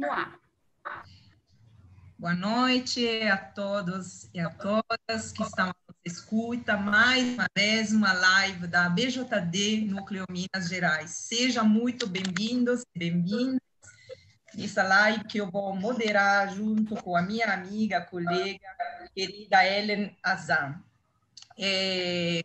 no ar. Boa noite a todos e a todas que estão escuta mais uma vez uma live da BJD Núcleo Minas Gerais. Sejam muito bem-vindos e bem-vindas nessa live que eu vou moderar junto com a minha amiga, colega, querida Ellen Azam. É,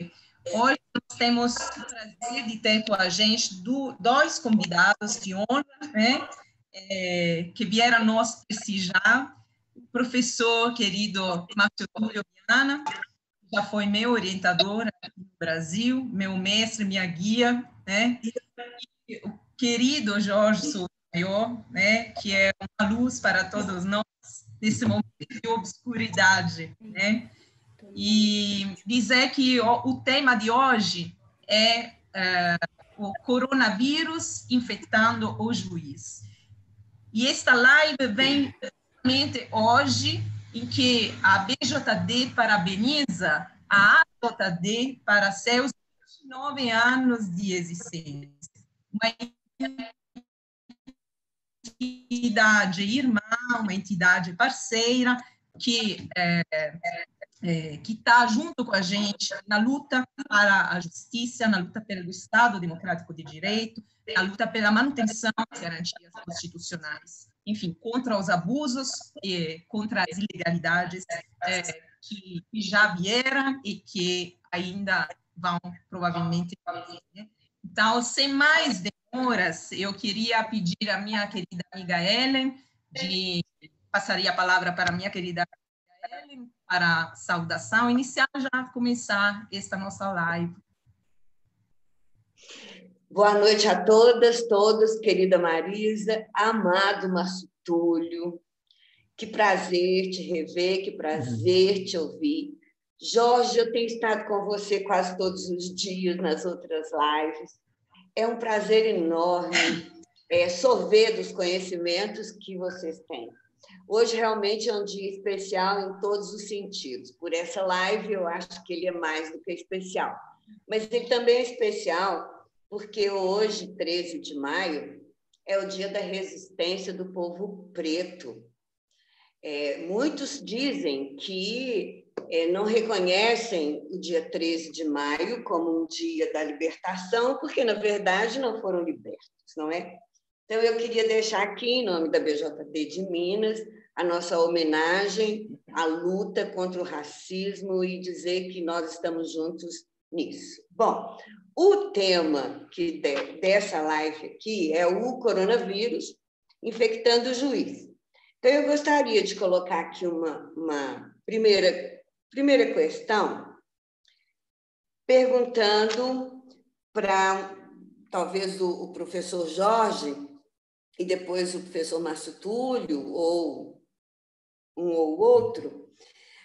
hoje nós temos o prazer de ter com a gente do, dois convidados de honra, né, é, que vieram nos prestigiar. O professor querido Márcio Túlio Viana, já foi meu orientador aqui no Brasil, meu mestre, minha guia, né? E o querido Jorge Souza, né? Que é uma luz para todos nós nesse momento de obscuridade, né? E dizer que o, o tema de hoje é, é o coronavírus infectando o juiz. E esta live vem justamente hoje em que a BJD parabeniza a AJD para seus 29 anos de existência. Uma entidade irmã, uma entidade parceira que é, é, que está junto com a gente na luta para a justiça, na luta pelo Estado democrático de direito, na luta pela manutenção das garantias constitucionais enfim, contra os abusos e contra as ilegalidades é, que, que, já vieram e que ainda vão provavelmente né? Então, sem mais demoras, eu queria pedir à minha querida amiga Ellen de passaria a palavra para a minha querida Ellen para a saudação inicial já começar esta nossa live. Boa noite a todas, todos, querida Marisa, amado Márcio Túlio. Que prazer te rever, que prazer te ouvir. Jorge, eu tenho estado com você quase todos os dias nas outras lives. É um prazer enorme é, sorver dos conhecimentos que vocês têm. Hoje realmente é um dia especial em todos os sentidos. Por essa live, eu acho que ele é mais do que especial. Mas ele também é especial porque hoje, 13 de maio, é o dia da resistência do povo preto. É, muitos dizem que é, não reconhecem o dia 13 de maio como um dia da libertação, porque, na verdade, não foram libertos, não é? Então, eu queria deixar aqui, em nome da BJD de Minas, a nossa homenagem à luta contra o racismo e dizer que nós estamos juntos nisso. Bom, o tema que de, dessa live aqui é o coronavírus infectando o juiz. Então, eu gostaria de colocar aqui uma, uma primeira, primeira questão, perguntando para talvez o, o, professor Jorge e depois o professor Márcio Túlio, ou um ou outro.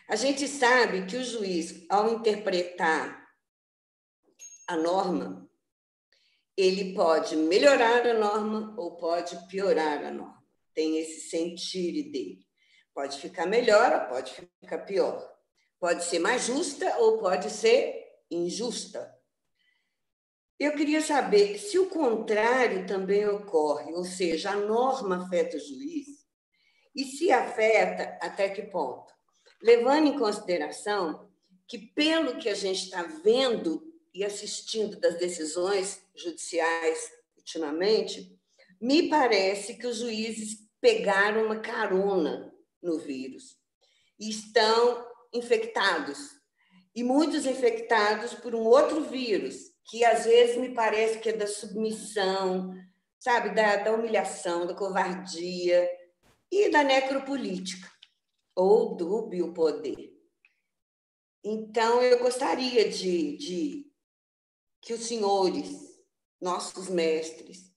A gente sabe que o juiz, ao interpretar a norma, ele pode melhorar a norma ou pode piorar a norma. Tem esse sentir dele. Pode ficar melhor pode ficar pior. Pode ser mais justa ou pode ser injusta. Eu queria saber se o contrário também ocorre, ou seja, a norma afeta o juiz, e se afeta, até que ponto? Levando em consideração que, pelo que a gente está vendo e assistindo das decisões judiciais ultimamente, me parece que os juízes pegaram uma carona no vírus e estão infectados. E muitos infectados por um outro vírus, que às vezes me parece que é da submissão, sabe, da, da humilhação, da covardia e da necropolítica, ou do biopoder. Então, eu gostaria de, de que os senhores, nossos mestres,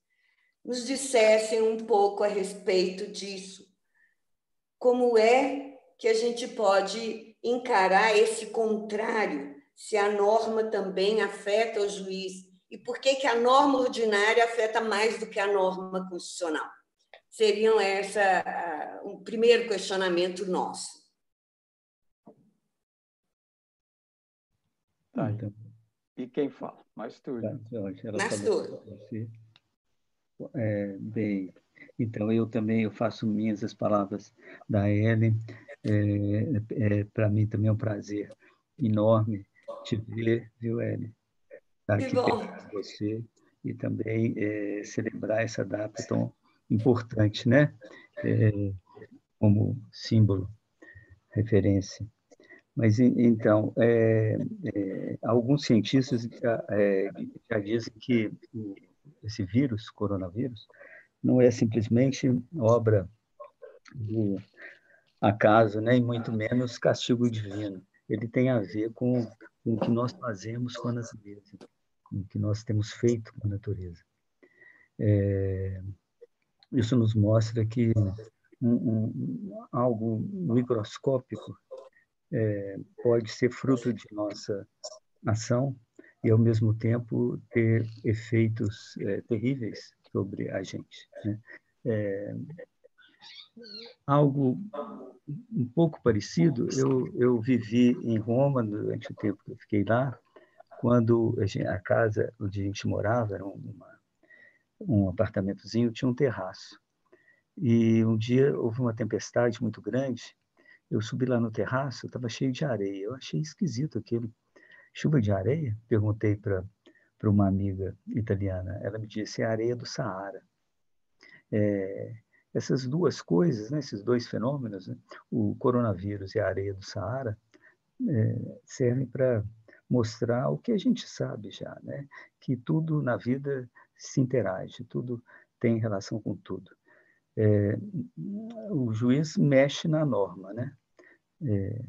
nos dissessem um pouco a respeito disso. Como é que a gente pode encarar esse contrário, se a norma também afeta o juiz? E por que, que a norma ordinária afeta mais do que a norma constitucional? Seriam essa o um primeiro questionamento nosso. Tá, então. E quem fala? Mais turno. Tá, Mais turno. É, bem, então, eu também eu faço minhas as palavras da Ellen. É, é, Para mim também é um prazer enorme te ver, viu, Ellen? Estar aqui com você e também é, celebrar essa data tão importante, né? É, como símbolo, referência. Mas, então, é, é, alguns cientistas já, é, já dizem que esse vírus, coronavírus, não é simplesmente obra do acaso, né? e muito menos castigo divino. Ele tem a ver com, com o que nós fazemos com a natureza, com o que nós temos feito com a natureza. É, isso nos mostra que um, um, algo microscópico é, pode ser fruto de nossa ação e, ao mesmo tempo, ter efeitos é, terríveis sobre a gente. Né? É, algo um pouco parecido, eu, eu vivi em Roma durante o tempo que eu fiquei lá, quando a, gente, a casa onde a gente morava era uma, um apartamentozinho, tinha um terraço. E um dia houve uma tempestade muito grande, eu subi lá no terraço, estava cheio de areia. Eu achei esquisito aquilo. Chuva de areia? Perguntei para uma amiga italiana. Ela me disse: é a areia do Saara. É, essas duas coisas, né, esses dois fenômenos, né, o coronavírus e a areia do Saara, é, servem para mostrar o que a gente sabe já, né, que tudo na vida se interage, tudo tem relação com tudo. É, o juiz mexe na norma, né? É,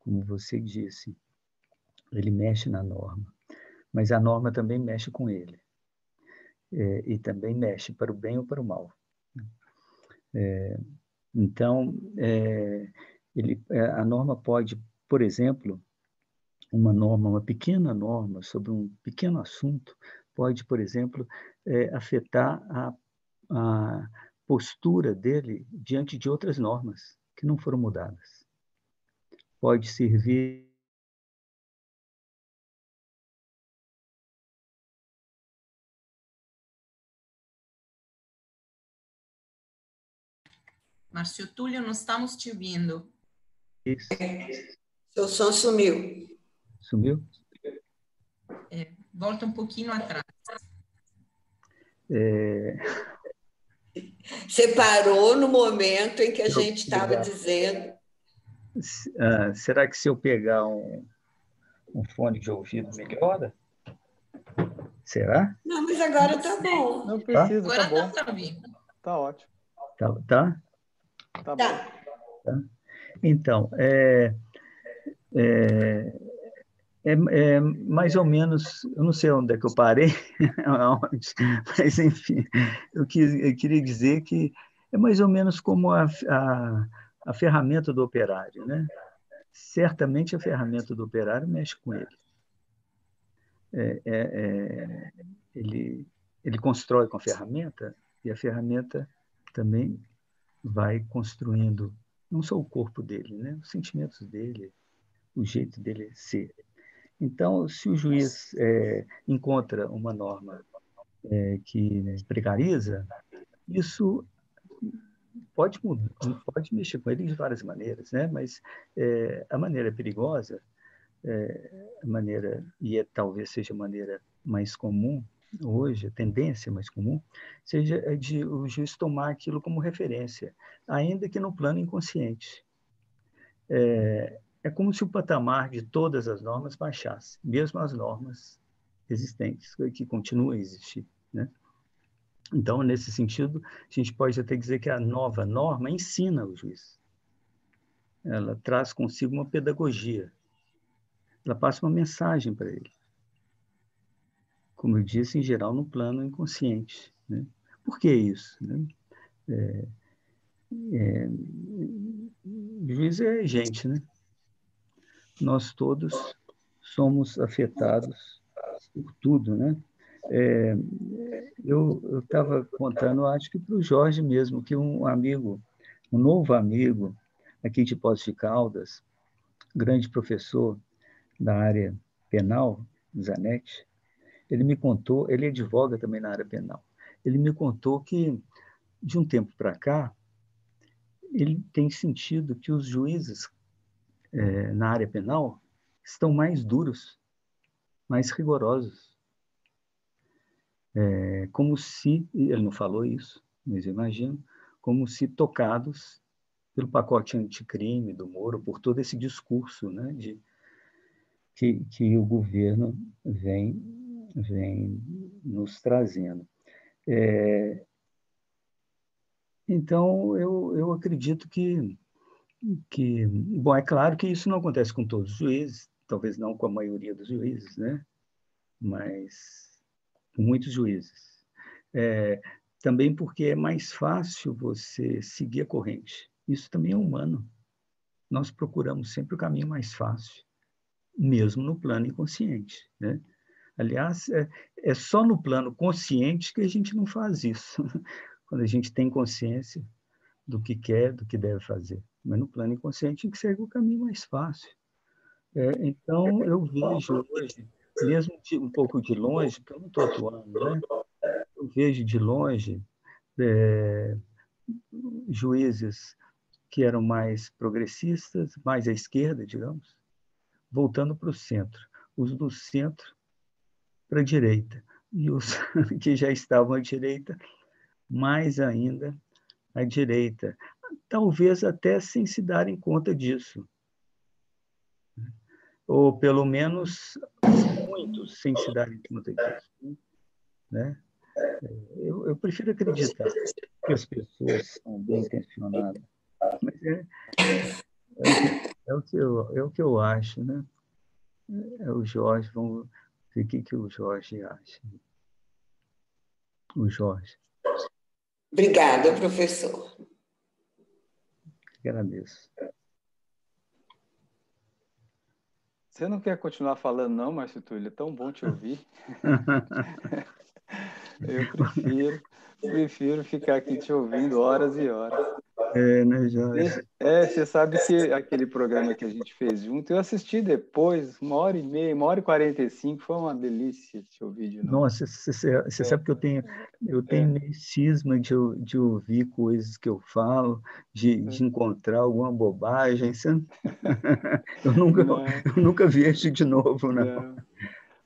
como você disse, ele mexe na norma mas a norma também mexe com ele. É, e também mexe para o bem ou para o mal. É, então, é, ele, é, a norma pode, por exemplo, uma norma, uma pequena norma sobre um pequeno assunto, pode, por exemplo, é, afetar a, a postura dele diante de outras normas que não foram mudadas. Pode servir Márcio Túlio, não estamos te ouvindo. Isso. Seu som sumiu. Sumiu? É, volta um pouquinho atrás. É... Você parou no momento em que a gente estava dizendo. Ah, será que se eu pegar um, um fone de ouvido melhora? Será? Não, mas agora está bom. Não precisa, tá? Agora tá bom. Tá, tá ótimo. Tá, tá? Tá, tá. tá? Então, é, é, é, é, mais ou menos, eu não sei onde é que eu parei, mas enfim, eu, quis, eu queria dizer que é mais ou menos como a, a, a ferramenta do operário, né? Certamente a ferramenta do operário mexe com ele. É, é, é, ele, ele constrói com a ferramenta e a ferramenta também vai construindo não só o corpo dele, né, os sentimentos dele, o jeito dele ser. Então, se o juiz é, encontra uma norma é, que precariza, isso pode mudar, pode mexer com ele de várias maneiras, né? Mas é, a maneira perigosa, é, a maneira e é, talvez seja a maneira mais comum hoje, a tendência mais comum, seja de o juiz tomar aquilo como referência, ainda que no plano inconsciente. É, é como se o patamar de todas as normas baixasse, mesmo as normas existentes, que continuam a existir. Né? Então, nesse sentido, a gente pode até dizer que a nova norma ensina o juiz. Ela traz consigo uma pedagogia. Ela passa uma mensagem para ele como eu disse, em geral no plano inconsciente. Né? Por que isso? Né? É, é, o juiz é gente, né? Nós todos somos afetados por tudo, né? É, eu estava contando, acho que para o Jorge mesmo, que um amigo, um novo amigo aqui de Poços de Caldas, grande professor da área penal, Zanetti, ele me contou, ele advoga também na área penal. Ele me contou que de um tempo para cá, ele tem sentido que os juízes é, na área penal estão mais duros, mais rigorosos. É, como se, ele não falou isso, mas imagino, como se tocados pelo pacote anticrime do Moro, por todo esse discurso né, de, que, que o governo vem, vem nos trazendo. É, então, eu, eu acredito que, que. Bom, é claro que isso não acontece com todos os juízes, talvez não com a maioria dos juízes, né? mas com muitos juízes. É, também porque é mais fácil você seguir a corrente. Isso também é humano. Nós procuramos sempre o caminho mais fácil, mesmo no plano inconsciente. Né? Aliás, é, é só no plano consciente que a gente não faz isso, quando a gente tem consciência do que quer, do que deve fazer. Mas no plano inconsciente, gente segue o caminho mais fácil. É, então, eu vejo hoje, mesmo de, um pouco de longe, porque eu não estou atuando, né? eu vejo de longe é, juízes que eram mais progressistas, mais à esquerda, digamos, voltando para o centro. Os do centro para a direita. E os que já estavam à direita, mais ainda à direita. Talvez até sem se darem conta disso. Ou pelo menos muitos sem se darem conta disso. Né? Eu, eu prefiro acreditar que as pessoas são bem intencionadas. Mas é, é, é, o que eu, é o que eu acho, né? É, o Jorge, vamos o que, que o Jorge acha. O Jorge. Obrigada, professor. Agradeço. Você não quer continuar falando, não, Márcio Túlio? É tão bom te ouvir. Eu prefiro, prefiro ficar aqui te ouvindo horas e horas. É, né, Jorge? É, você sabe que aquele programa que a gente fez junto, eu assisti depois, uma hora e meia, uma hora e quarenta e cinco, foi uma delícia te ouvir de novo. Nossa, você, é. sabe que eu tenho, eu tenho é. cisma de, de ouvir coisas que eu falo, de, é. de encontrar alguma bobagem. Eu, nunca, eu nunca vejo de novo, não. não.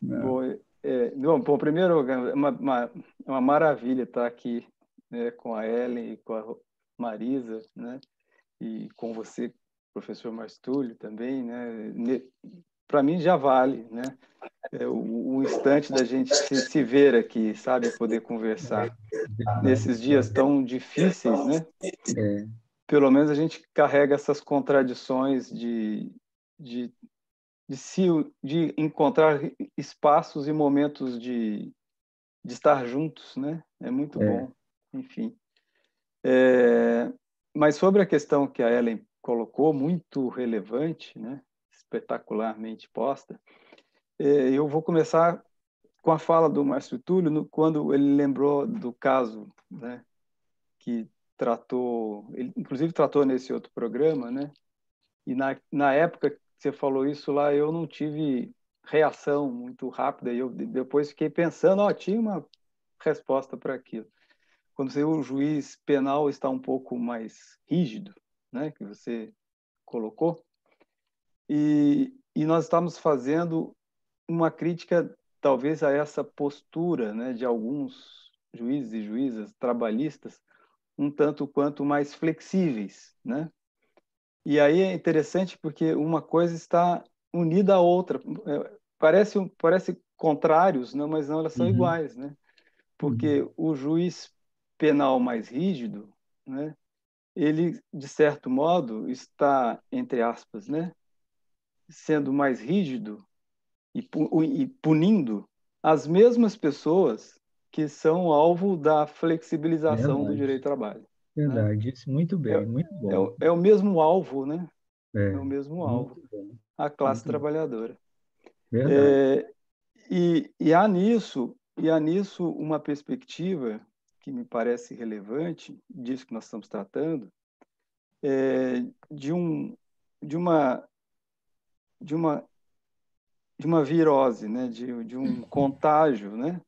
não. Bom, é, bom, primeiro, é uma, uma, uma maravilha estar aqui né, com a Ellen e com a Marisa, né? E com você, professor Marstúlio também, né? Para mim já vale, né? É, o, o, instante da gente se, se, ver aqui, sabe, poder conversar nesses dias tão difíceis, né? É. Pelo menos a gente carrega essas contradições de, de, de, se, de encontrar espaços e momentos de, de estar juntos, né? É muito é. bom, enfim. É, mas sobre a questão que a Ellen colocou, muito relevante, né, espetacularmente posta, é, eu vou começar com a fala do Márcio Túlio, no, quando ele lembrou do caso né, que tratou, ele inclusive tratou nesse outro programa, né, e na, na época que você falou isso lá, eu não tive reação muito rápida, e eu depois fiquei pensando, ó, tinha uma resposta para aquilo quando o juiz penal está um pouco mais rígido, né, que você colocou, e, e nós estamos fazendo uma crítica talvez a essa postura né, de alguns juízes e juízas trabalhistas um tanto quanto mais flexíveis, né? E aí é interessante porque uma coisa está unida à outra. É, parece parece contrários, não, mas não elas são uhum. iguais, né? Porque uhum. o juiz penal mais rígido, né, ele, de certo modo, está, entre aspas, né, sendo mais rígido e, e punindo as mesmas pessoas que são alvo da flexibilização Verdade. do direito do trabalho. Né? Verdade, né? isso muito bem, é, muito bom. É, é, o mesmo alvo, né? É, é o mesmo alvo, a classe muito trabalhadora. É, e, e há nisso e há nisso uma perspectiva que me parece relevante, disso que nós estamos tratando, é de, um, de, uma, de, uma, de uma virose, né? de, de um contágio, né?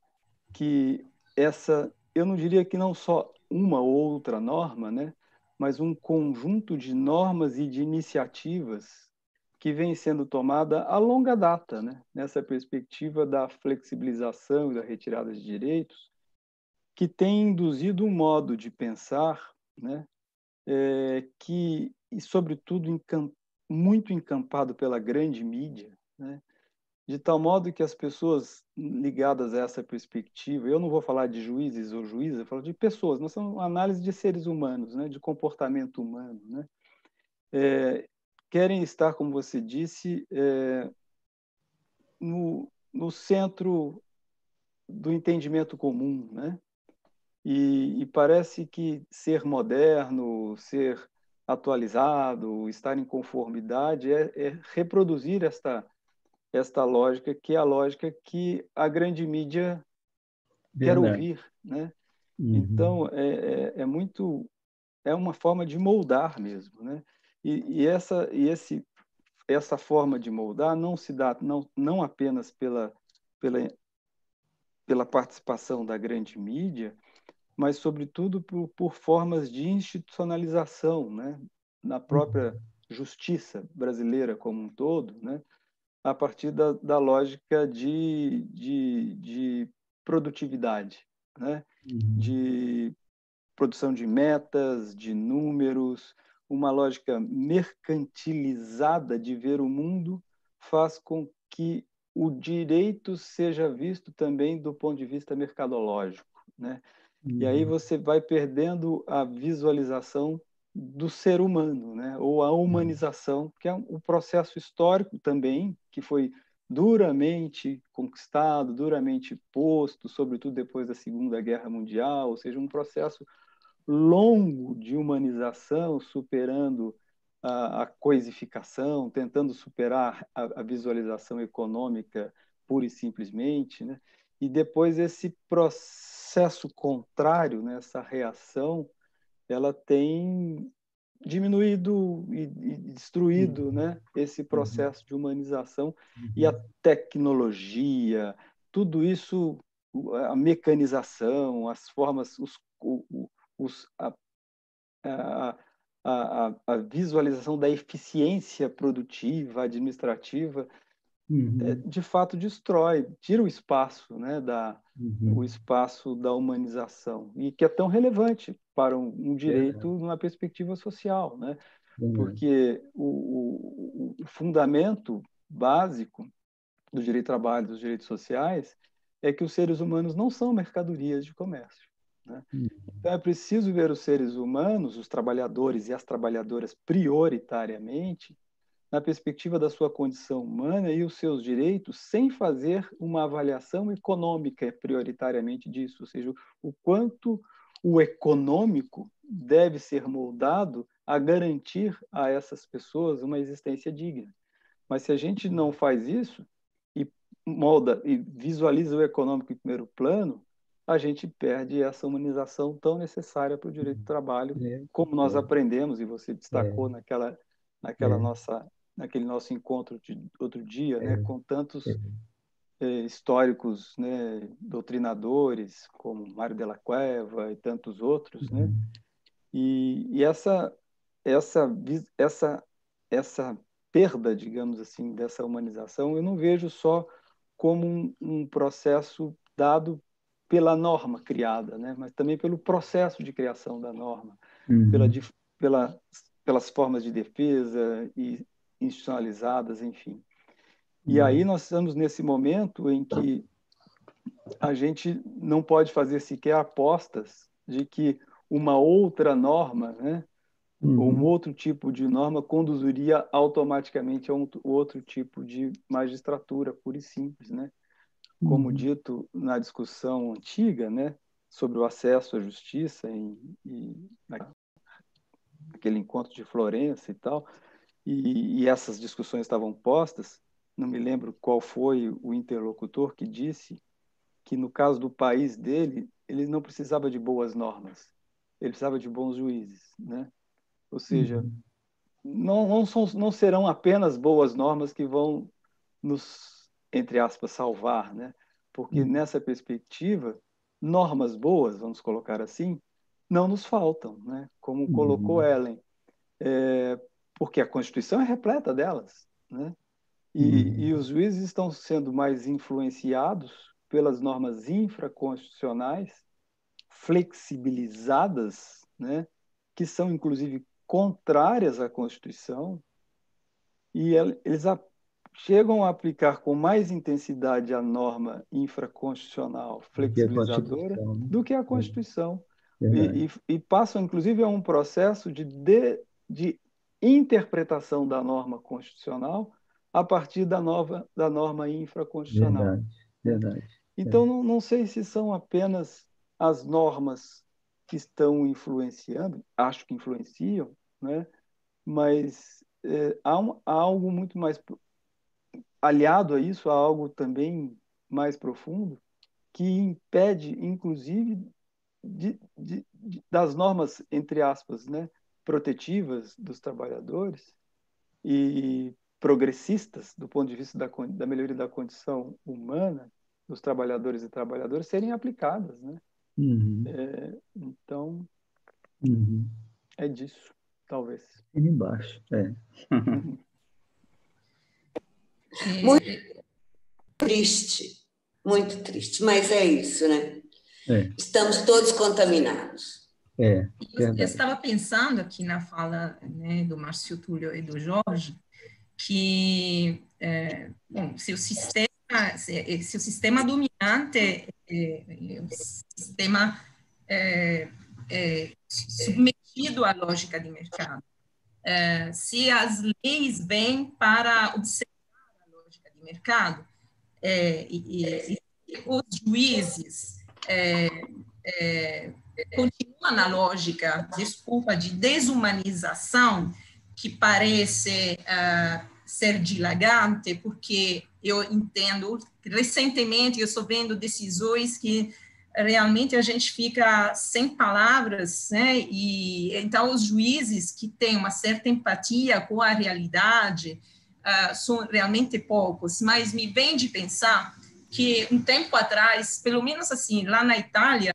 que essa, eu não diria que não só uma ou outra norma, né? mas um conjunto de normas e de iniciativas que vem sendo tomada a longa data, né? nessa perspectiva da flexibilização e da retirada de direitos, que tem induzido um modo de pensar né? É, que, e sobretudo, encamp muito encampado pela grande mídia, né? de tal modo que as pessoas ligadas a essa perspectiva, eu não vou falar de juízes ou juízes, eu falo de pessoas, nós somos análise de seres humanos, né, de comportamento humano, né, é, querem estar, como você disse, é, no, no centro do entendimento comum, né, e, e parece que ser moderno, ser atualizado, estar em conformidade é, é reproduzir esta esta lógica, que é a lógica que a grande mídia Verdade. quer ouvir, né? Uhum. Então é, é, é, muito é uma forma de moldar mesmo, né? E, e, essa e esse essa forma de moldar não se dá não não apenas pela pela pela participação da grande mídia, mas sobretudo por, por formas de institucionalização, né? Na própria uhum. justiça brasileira como um todo, né? a partir da, da lógica de, de, de produtividade, né? Uhum. de produção de metas, de números, uma lógica mercantilizada de ver o mundo faz com que o direito seja visto também do ponto de vista mercadológico, né? Uhum. E aí uhum. você vai perdendo a visualização do ser humano, né? ou a humanização, que é um processo histórico também, que foi duramente conquistado, duramente posto, sobretudo depois da Segunda Guerra Mundial, ou seja, um processo longo de humanização, superando a, a coisificação, tentando superar a, a, visualização econômica pura e simplesmente, né? e depois esse processo contrário, né? essa reação, ela tem diminuído e, e destruído uhum. né, esse uhum. processo uhum. de humanização uhum. e a tecnologia, tudo isso, a mecanização, as formas, os, os, a, a, a, a visualização da eficiência produtiva, administrativa, uhum. é, de fato destrói, tira o espaço, né, da, uhum. o espaço da humanização e que é tão relevante para um, um direito é. numa perspectiva social, né? Uhum. Porque o, o, o, fundamento básico do direito do trabalho, dos direitos sociais, é que os seres humanos não são mercadorias de comércio. Né? Uhum. Então é preciso ver os seres humanos, os trabalhadores e as trabalhadoras prioritariamente na perspectiva da sua condição humana e os seus direitos, sem fazer uma avaliação econômica prioritariamente disso, ou seja, o quanto o econômico deve ser moldado a garantir a essas pessoas uma existência digna. Mas se a gente não faz isso e molda e visualiza o econômico em primeiro plano, a gente perde essa humanização tão necessária para o direito do trabalho, é, como nós é. aprendemos e você destacou é. naquela naquela é. nossa naquele nosso encontro de outro dia, né, é. com tantos é. Eh, históricos, né, doutrinadores como Mário de la Cueva e tantos outros, né? uhum. né? E, e, essa essa essa essa perda, digamos assim, dessa humanização, eu não vejo só como um, um processo dado pela norma criada, né? Mas também pelo processo de criação da norma, uhum. pela, pela pelas formas de defesa e institucionalizadas, enfim. E uhum. aí nós estamos nesse momento em que a gente não pode fazer sequer apostas de que uma outra norma, né, uhum. ou um outro tipo de norma conduziria automaticamente a um outro tipo de magistratura pura e simples, né? Como uhum. dito na discussão antiga, né, sobre o acesso à justiça e, e naquele encontro de Florença e tal, e, e essas discussões estavam postas, não me lembro qual foi o interlocutor que disse que no caso do país dele, ele não precisava de boas normas, ele precisava de bons juízes, né? Ou seja, uhum. não, não, são, não serão apenas boas normas que vão nos, entre aspas, salvar, né? Porque uhum. nessa perspectiva, normas boas, vamos colocar assim, não nos faltam, né? como uhum. colocou Ellen, é, porque a Constituição é repleta delas. Né? E, uhum. e os juízes estão sendo mais influenciados pelas normas infraconstitucionais, flexibilizadas, né? que são, inclusive, contrárias à Constituição, e eles chegam a aplicar com mais intensidade a norma infraconstitucional flexibilizadora né? do que a Constituição. E, e, e, passam, inclusive, a um processo de, de, de interpretação da norma constitucional a partir da, nova, da norma infraconstitucional. Verdade, verdade. Então, é. não, não sei se são apenas as normas que estão influenciando, acho que influenciam, né? mas é, há, um, há algo muito mais aliado a isso, há algo também mais profundo que impede, inclusive, de, de, de, das normas, entre aspas, né, protetivas dos trabalhadores e progressistas do ponto de vista da, da melhoria da condição humana dos trabalhadores e trabalhadoras serem aplicadas, né? Uhum. É, então, uhum. é disso, talvez. E embaixo, é. muito triste, muito triste, mas é isso, né? É. Estamos todos contaminados. É, eu, estava pensando aqui na fala né, do Márcio Túlio e do Jorge, que é, bom, se o sistema se, se, o sistema dominante é, é o sistema é, é, submetido à lógica de mercado, é, se as leis vêm para observar a lógica de mercado é, e, e, e, os juízes continuam na lógica, desculpa, de desumanização que parece uh, ser dilagante, porque eu entendo, recentemente eu estou vendo decisões que realmente a gente fica sem palavras, né? E então os juízes que têm uma certa empatia com a realidade uh, são realmente poucos. Mas me vem de pensar que um tempo atrás, pelo menos assim, lá na Itália,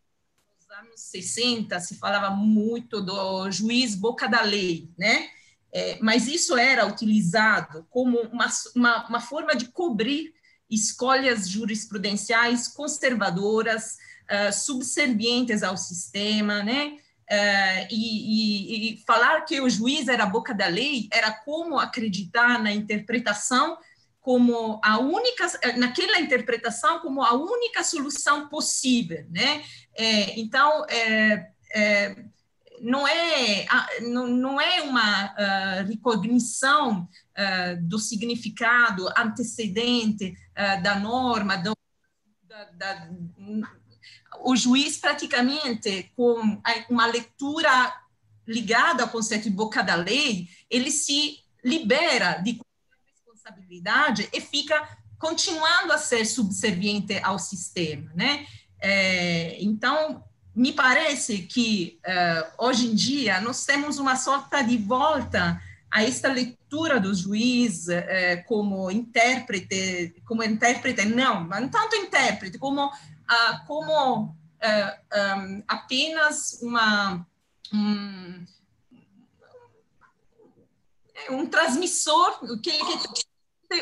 anos 60, se falava muito do juiz boca da lei, né? É, mas isso era utilizado como uma, uma, uma, forma de cobrir escolhas jurisprudenciais conservadoras, uh, subservientes ao sistema, né? Uh, e, e, e, falar que o juiz era boca da lei era como acreditar na interpretação como a única naquela interpretação como a única solução possível, né? É, então é, é, não é, não, é uma uh, recognição uh, do significado antecedente uh, da norma, do, da, da, o juiz praticamente com uma leitura ligada ao conceito de boca da lei, ele se libera de responsabilidade e fica continuando a ser subserviente ao sistema, né? É, então, me parece que uh, hoje em dia nós temos uma sorte de volta a esta leitura do juiz uh, como intérprete, como intérprete não, não tanto intérprete, como uh, como um, apenas uma um, um transmissor que, que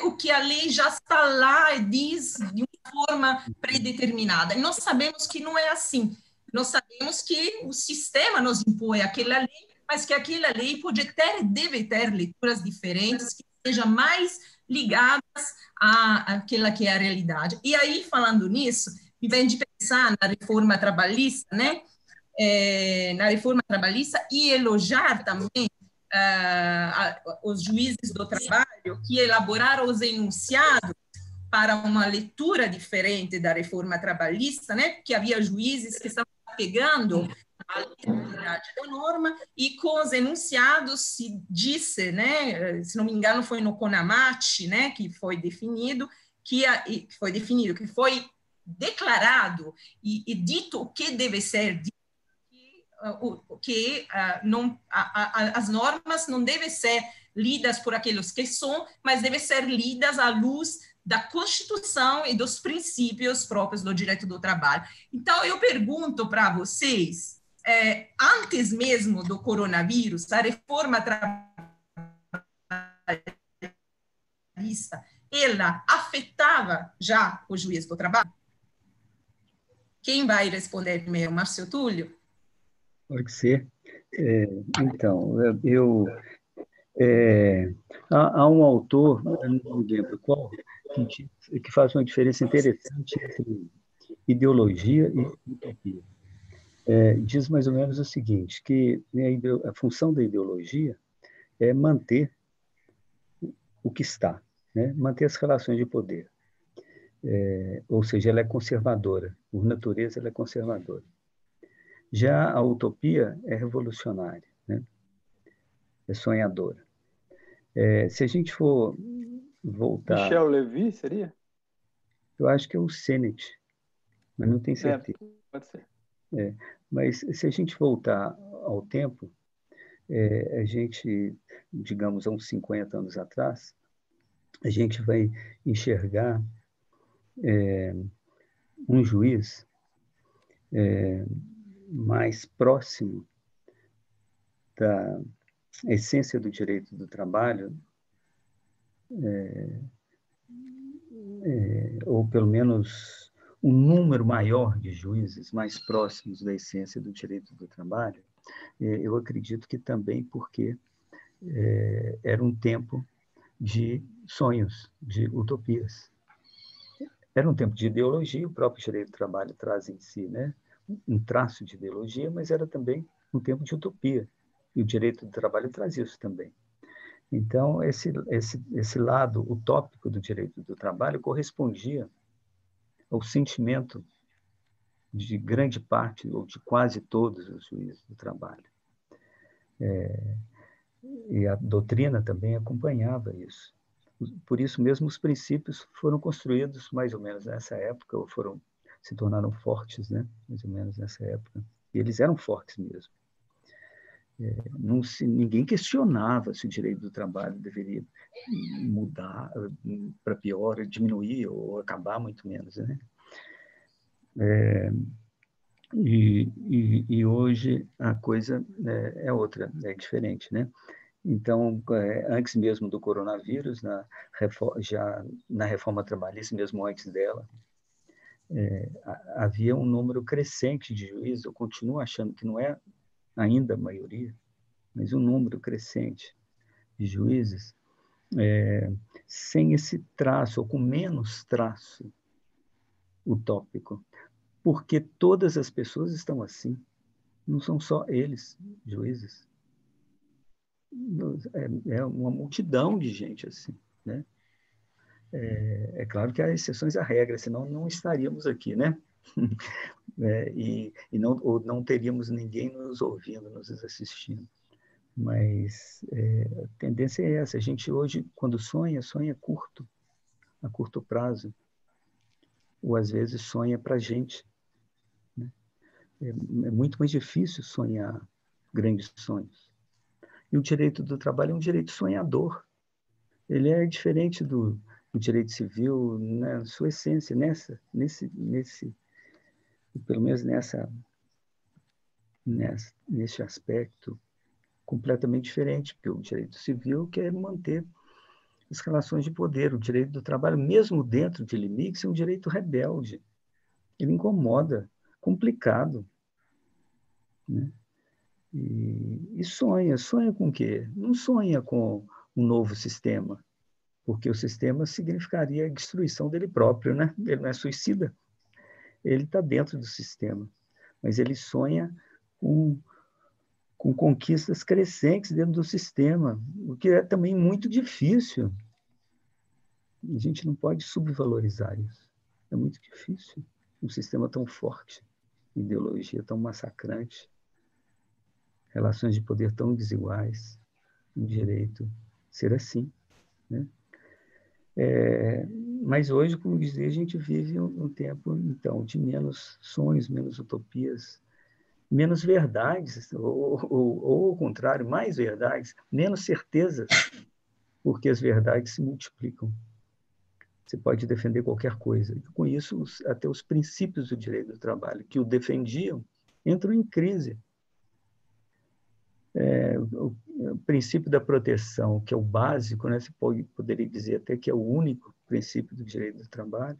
o que a lei já está lá e diz de uma forma predeterminada. E nós sabemos que não é assim nós sabemos que o sistema nos impõe aquela lei, mas que aquela lei pode ter, deve ter leituras diferentes, que sejam mais ligadas à, àquela que é a realidade. E aí, falando nisso, me vem de pensar na reforma trabalhista, né? É, na reforma trabalhista e elogiar também uh, os juízes do trabalho que elaboraram os enunciados para uma leitura diferente da reforma trabalhista, né? Que havia juízes que estavam pegando a legalidade da norma e com os enunciados se disse, né, se não me engano foi no CONAMAT, né, que foi definido, que, a, foi definido, que foi declarado e, e dito o que deve ser dito, que, uh, não, a, a, as normas não devem ser lidas por aqueles que são, mas devem ser lidas à luz da Constituição e dos princípios próprios do direito do trabalho. Então, eu pergunto para vocês, é, antes mesmo do coronavírus, a reforma trabalhista, ela afetava já o juiz do trabalho? Quem vai responder primeiro, Márcio Túlio? Pode ser. É, então, eu é, há, há, um autor, não me lembro qual, que, faz uma diferença interessante entre ideologia e utopia. É, diz mais ou menos o seguinte, que a, a, função da ideologia é manter o que está, né? manter as relações de poder. É, ou seja, ela é conservadora, por natureza ela é conservadora. Já a utopia é revolucionária, né? é sonhadora. É, se a gente for voltar. Michel Levy seria? Eu acho que é o Sennett, mas não tenho é, certeza. É, pode ser. É, mas se a gente voltar ao tempo, é, a gente, digamos, há uns 50 anos atrás, a gente vai enxergar é, um juiz é, mais próximo da essência do direito do trabalho, é, é, ou pelo menos um número maior de juízes mais próximos da essência do direito do trabalho, é, eu acredito que também porque é, era um tempo de sonhos, de utopias. Era um tempo de ideologia, o próprio direito do trabalho traz em si né, um traço de ideologia, mas era também um tempo de utopia. E o direito do trabalho traz isso também. Então, esse, esse, esse lado utópico do direito do trabalho correspondia ao sentimento de grande parte, ou de quase todos os juízes do trabalho. É, e a doutrina também acompanhava isso. Por isso mesmo, os princípios foram construídos mais ou menos nessa época, ou foram se tornaram fortes, né? mais ou menos nessa época. E eles eram fortes mesmo. É, não se, ninguém questionava se o direito do trabalho deveria mudar para pior, diminuir ou acabar, muito menos. Né? É, e, e, e, hoje a coisa é, é, outra, é diferente. Né? Então, é, antes mesmo do coronavírus, na, já na reforma trabalhista, mesmo antes dela, é, havia um número crescente de juízes, eu continuo achando que não é ainda a maioria, mas um número crescente de juízes é, sem esse traço, ou com menos traço utópico, porque todas as pessoas estão assim, não são só eles, juízes. É, é uma multidão de gente assim, né? É, é, claro que há exceções à regra, senão não estaríamos aqui, né? é, e, e não, ou não teríamos ninguém nos ouvindo, nos assistindo. Mas é, a tendência é essa. A gente hoje, quando sonha, sonha curto, a curto prazo. Ou às vezes sonha para a gente. Né? É, é muito mais difícil sonhar grandes sonhos. E o direito do trabalho é um direito sonhador. Ele é diferente do, o direito civil na sua essência, nessa, nesse, nesse, pelo menos nessa, nessa, nesse aspecto completamente diferente, porque o direito civil quer manter as relações de poder, o direito do trabalho, mesmo dentro de limites, é um direito rebelde. Ele incomoda, complicado. Né? E, e sonha, sonha com o quê? Não sonha com um novo sistema, porque o sistema significaria a destruição dele próprio, né? Ele não é suicida, ele está dentro do sistema, mas ele sonha com, com conquistas crescentes dentro do sistema, o que é também muito difícil. A gente não pode subvalorizar isso. É muito difícil. Um sistema tão forte, ideologia tão massacrante, relações de poder tão desiguais, um direito ser assim, né? É, mas hoje, como dizer, a gente vive um, um, tempo, então, de menos sonhos, menos utopias, menos verdades, ou, ou, ou ao contrário, mais verdades, menos certezas, porque as verdades se multiplicam. Você pode defender qualquer coisa. E com isso, os, até os princípios do direito do trabalho, que o defendiam, entram em crise, é, o, princípio da proteção, que é o básico, né? Você pode, poderia dizer até que é o único princípio do direito do trabalho,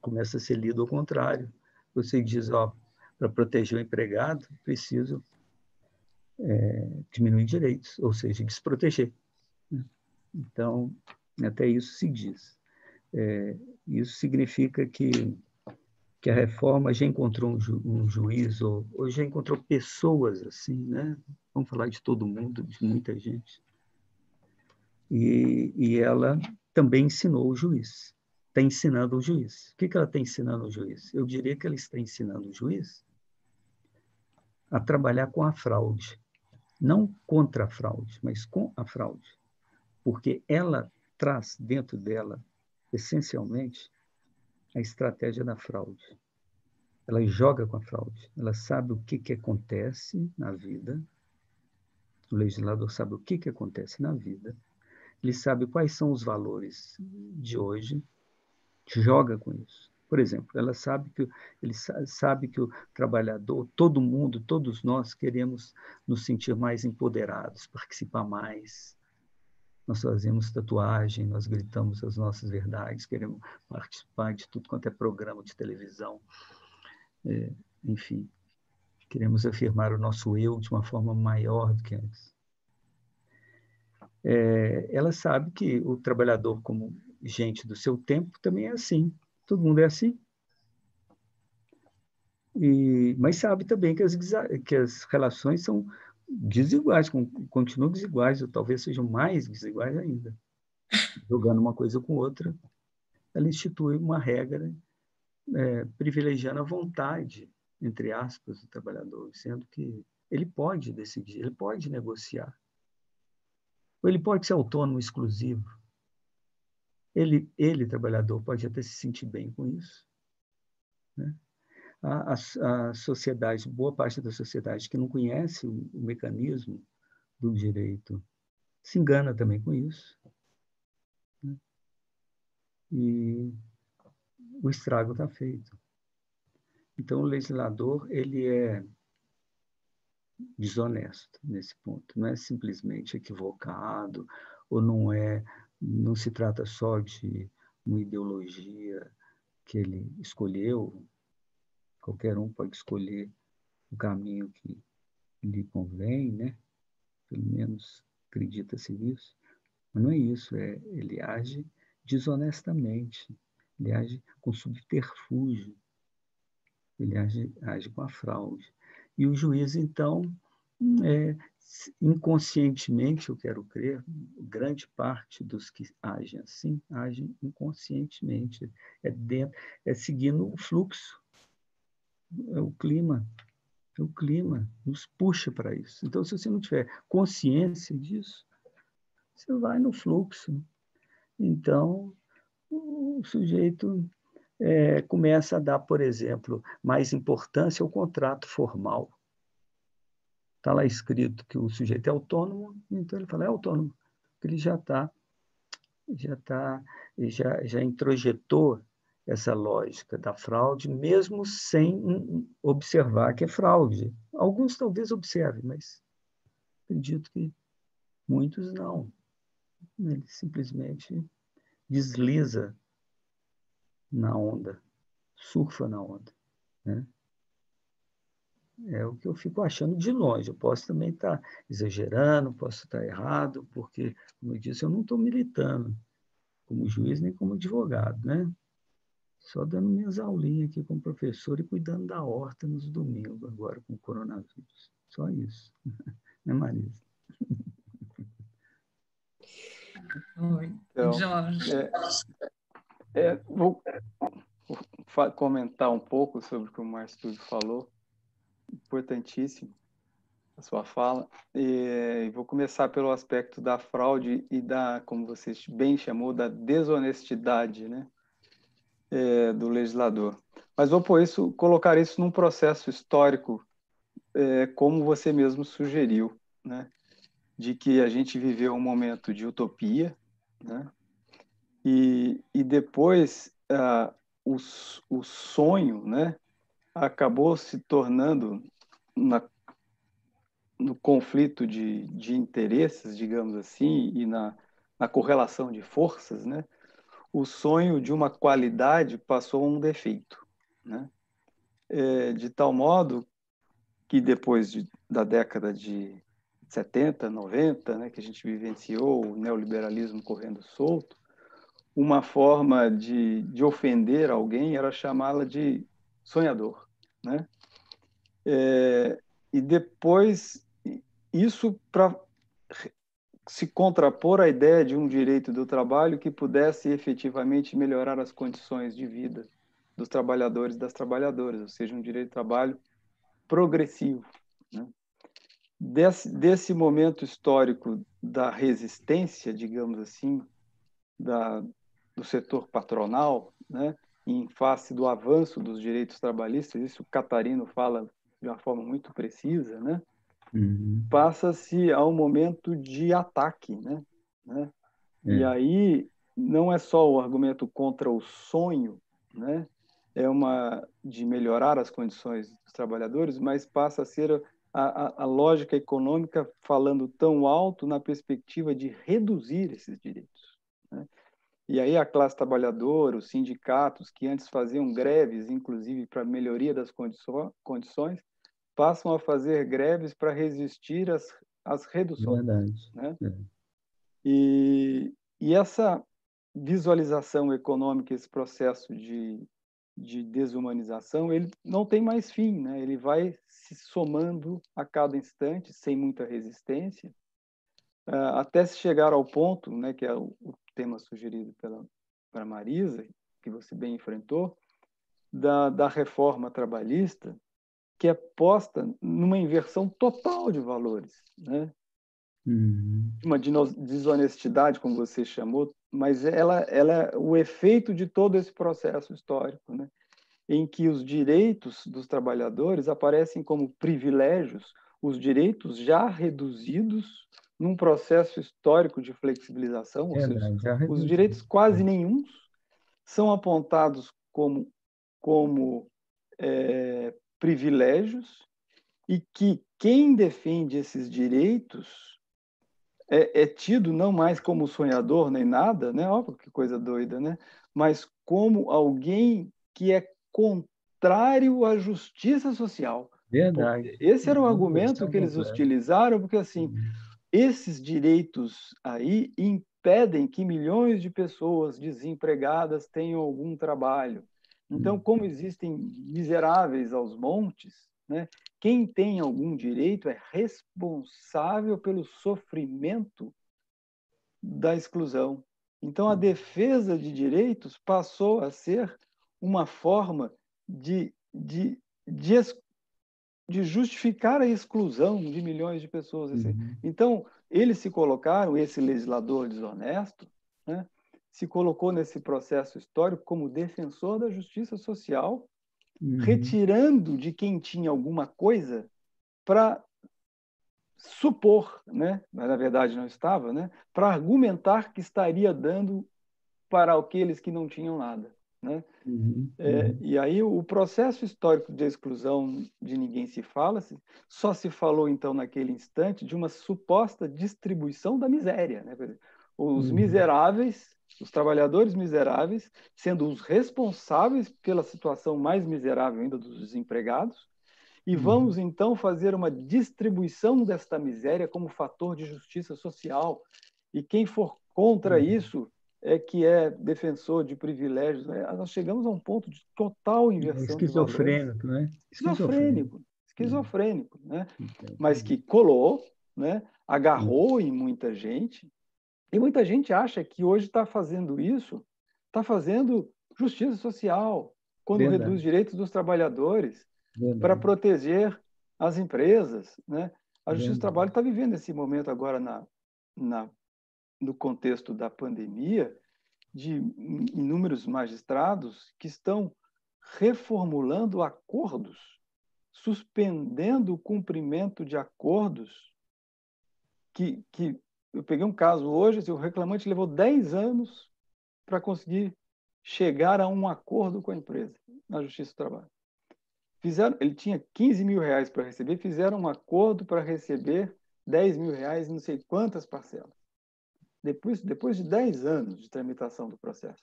começa a ser lido ao contrário. Você diz, ó, para proteger o empregado, preciso é, diminuir direitos, ou seja, desproteger. Né? Então, até isso se diz. É, isso significa que, que a reforma já encontrou um, ju, um juiz, ou, ou, já encontrou pessoas assim, né? Vamos falar de todo mundo, de muita gente. E, e ela também ensinou o juiz, está ensinando o juiz. O que, que ela está ensinando o juiz? Eu diria que ela está ensinando o juiz a trabalhar com a fraude. Não contra a fraude, mas com a fraude. Porque ela traz dentro dela, essencialmente, a estratégia da fraude. Ela joga com a fraude. Ela sabe o que, que acontece na vida. O legislador sabe o que, que acontece na vida. Ele sabe quais são os valores de hoje. Joga com isso. Por exemplo, ela sabe que ele sabe que o trabalhador, todo mundo, todos nós queremos nos sentir mais empoderados, participar mais. Nós fazemos tatuagem, nós gritamos as nossas verdades, queremos participar de tudo quanto é programa de televisão. É, enfim, queremos afirmar o nosso eu de uma forma maior do que antes. É, ela sabe que o trabalhador, como gente do seu tempo, também é assim Todo mundo é assim. E, mas sabe também que as, que as relações são desiguais, continuam desiguais, ou talvez sejam mais desiguais ainda. Jogando uma coisa com outra, ela institui uma regra é, privilegiando a vontade, entre aspas, do trabalhador, sendo que ele pode decidir, ele pode negociar. Ou ele pode ser autônomo exclusivo. Ele, ele, trabalhador, pode até se sentir bem com isso. Né? A, a, a, sociedade, boa parte da sociedade que não conhece o, o mecanismo do direito, se engana também com isso. Né? E o estrago está feito. Então, o legislador ele é desonesto nesse ponto. Não é simplesmente equivocado ou não é não se trata só de uma ideologia que ele escolheu, qualquer um pode escolher o caminho que lhe convém, né? Pelo menos acredita-se nisso. Mas não é isso, é, ele age desonestamente, ele age com subterfúgio, ele age, age com a fraude. E o juiz, então, é, inconscientemente, eu quero crer, grande parte dos que agem assim, agem inconscientemente. É, dentro, é seguindo o fluxo, é o clima. É o clima nos puxa para isso. Então, se você não tiver consciência disso, você vai no fluxo. Então, o sujeito é, começa a dar, por exemplo, mais importância ao contrato formal está lá escrito que o sujeito é autônomo, então ele fala, é autônomo, porque ele já está, já está, já, já introjetou essa lógica da fraude, mesmo sem observar que é fraude. Alguns talvez observem, mas acredito que muitos não. Ele simplesmente desliza na onda, surfa na onda. Né? É o que eu fico achando de longe. Eu posso também estar exagerando, posso estar errado, porque, como eu disse, eu não estou militando como juiz nem como advogado, né? Só dando minhas aulinhas aqui como professor e cuidando da horta nos domingos, agora com o coronavírus. Só isso. né, Marisa? Oi, então, Jorge. É, é, vou, comentar um pouco sobre o que o Márcio falou importantíssimo a sua fala. E vou começar pelo aspecto da fraude e da, como você bem chamou, da desonestidade, né, é, do legislador. Mas vou pôr isso, colocar isso num processo histórico, é, como você mesmo sugeriu, né, de que a gente viveu um momento de utopia, né, e, e depois ah, o, o sonho, né, acabou se tornando na, no conflito de, de interesses, digamos assim, e na, na correlação de forças, né, o sonho de uma qualidade passou a um defeito. Né? É, de tal modo que depois de, da década de 70, 90, né, que a gente vivenciou o neoliberalismo correndo solto, uma forma de, de ofender alguém era chamá-la de sonhador. Né? É, e depois, isso para se contrapor à ideia de um direito do trabalho que pudesse efetivamente melhorar as condições de vida dos trabalhadores e das trabalhadoras, ou seja, um direito de trabalho progressivo. Né? Desse, desse momento histórico da resistência, digamos assim, da, do setor patronal, né, em face do avanço dos direitos trabalhistas, isso o Catarino fala de uma forma muito precisa, né, uhum. passa-se a um momento de ataque. Né, né? É. E aí não é só o argumento contra o sonho, né, é uma de melhorar as condições dos trabalhadores, mas passa a ser a, a, a, lógica econômica falando tão alto na perspectiva de reduzir esses direitos. Né? E aí a classe trabalhadora, os sindicatos, que antes faziam greves, inclusive para melhoria das condições, passam a fazer greves para resistir às, às reduções. Verdade. Né? É. E, e essa visualização econômica, esse processo de de desumanização, ele não tem mais fim, né? ele vai se somando a cada instante, sem muita resistência, ah, até se chegar ao ponto, né, que é o, tema sugerido pela, pela Marisa, que você bem enfrentou, da, da reforma trabalhista, que é posta numa inversão total de valores, né? Uhum. Uma desonestidade, como você chamou, mas ela, ela é o efeito de todo esse processo histórico, né? em que os direitos dos trabalhadores aparecem como privilégios, os direitos já reduzidos num processo histórico de flexibilização, é, seja, os direitos quase nenhums são apontados como, como é, privilégios e que quem defende esses direitos é, é, tido não mais como sonhador nem nada, né? Óbvio que coisa doida, né? Mas como alguém que é contrário à justiça social. Verdade. Esse era o argumento que eles utilizaram, porque assim, uhum. Esses direitos aí impedem que milhões de pessoas desempregadas tenham algum trabalho. Então, uhum. como existem miseráveis aos montes, né? Quem tem algum direito é responsável pelo sofrimento da exclusão. Então, a defesa de direitos passou a ser uma forma de, de, de, de justificar a exclusão de milhões de pessoas. Assim. Uhum. Então, eles se colocaram, esse legislador desonesto, né, se colocou nesse processo histórico como defensor da justiça social uhum. retirando de quem tinha alguma coisa para supor, né? mas na verdade não estava, né? para argumentar que estaria dando para aqueles que não tinham nada. Né? Uhum. É, uhum. e aí o processo histórico de exclusão de ninguém se fala, só se falou então naquele instante de uma suposta distribuição da miséria. Né? Os uhum. miseráveis os trabalhadores miseráveis sendo os responsáveis pela situação mais miserável ainda dos desempregados, e uhum. vamos então fazer uma distribuição desta miséria como fator de justiça social. E quem for contra uhum. isso é que é defensor de privilégios. Né? Nós chegamos a um ponto de total inversão. Esquizofrênico, né? Esquizofrênico, esquizofrênico, né? Mas que colou, né? agarrou em muita gente e muita gente acha que hoje está fazendo isso, está fazendo justiça social, quando Verdade. reduz direitos dos trabalhadores para proteger as empresas. Né? A Justiça Verdade. do Trabalho está vivendo esse momento agora na, na, no contexto da pandemia, de inúmeros magistrados que estão reformulando acordos, suspendendo o cumprimento de acordos que, que eu peguei um caso hoje, assim, o reclamante levou 10 anos para conseguir chegar a um acordo com a empresa na Justiça do Trabalho. fizeram, ele tinha 15 mil reais para receber, fizeram um acordo para receber 10 mil reais, não sei quantas parcelas. Depois, depois de 10 anos de tramitação do processo.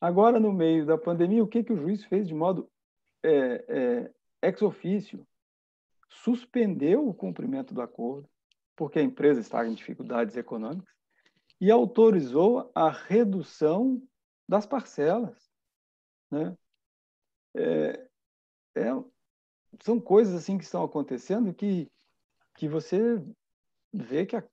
Agora, no meio da pandemia, o que, que o juiz fez de modo é, é, ex ofício? Suspendeu o cumprimento do acordo, porque a empresa estava em dificuldades econômicas, e autorizou a redução das parcelas. Né? É, é, são coisas assim que estão acontecendo que, que você vê que, a,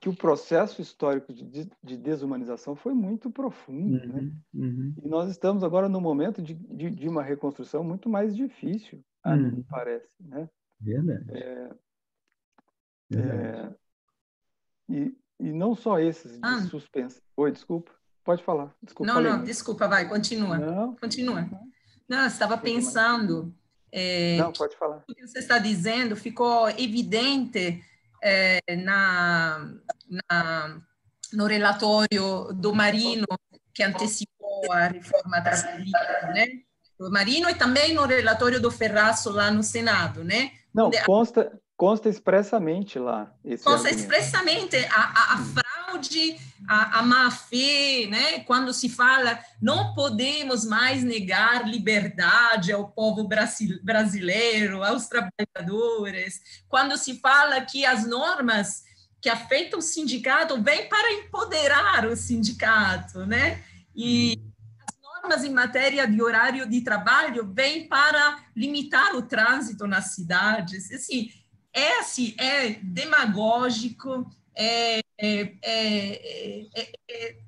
que o processo histórico de, de desumanização foi muito profundo. Né? Uhum, né? uhum. E nós estamos agora no momento de, de, de uma reconstrução muito mais difícil, a uhum. mim parece. Né? Verdade. É, Verdade. É, e, e não só esses de ah. suspensa. Oi, desculpa. Pode falar. Desculpa, não, não, desculpa, vai, continua. Não. Continua. Não, estava pensando. É, não, pode falar. O que você está dizendo ficou evidente é, na, na, no relatório do Marino, que antecipou a reforma trabalhista, né? Do Marino e também no relatório do Ferraço lá no Senado, né? Não, consta, consta expressamente lá. consta argumento. expressamente a, a, a fraude, a, a má-fé, né? quando se fala não podemos mais negar liberdade ao povo brasileiro, aos trabalhadores, quando se fala que as normas que afetam o sindicato vêm para empoderar o sindicato, né? E as normas em matéria de horário de trabalho vêm para limitar o trânsito nas cidades. Assim, assim, é demagógico, é, é, é, é,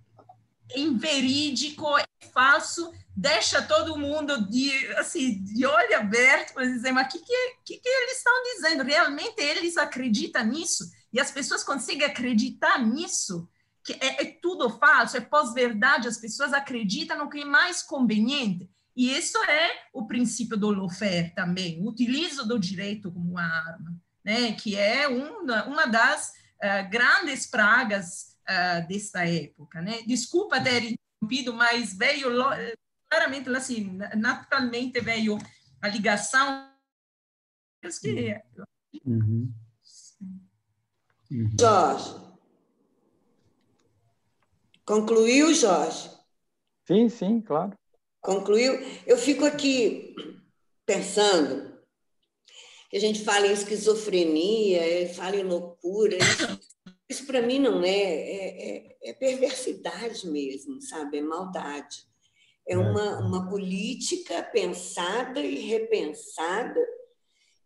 inverídico, é falso, deixa todo mundo de, assim, de olho aberto para dizer, mas o que, que, que, que eles estão dizendo? Realmente eles acreditam nisso? E as pessoas conseguem acreditar nisso? Que é, é tudo falso, é pós-verdade, as pessoas acreditam no que é mais conveniente. E isso é o princípio do lawfare também, o utilizo do direito como uma arma né, que é uma, uma das uh, grandes pragas uh, desta época. Né? Desculpa ter interrompido, mas veio claramente, assim, naturalmente veio a ligação. Que... Uhum. Uhum. Jorge. Concluiu, Jorge? Sim, sim, claro. Concluiu. Eu fico aqui pensando que a gente fala em esquizofrenia, fala em loucura. Isso, isso para mim não é, é, é, é, perversidade mesmo, sabe? É maldade. É, é uma, uma política pensada e repensada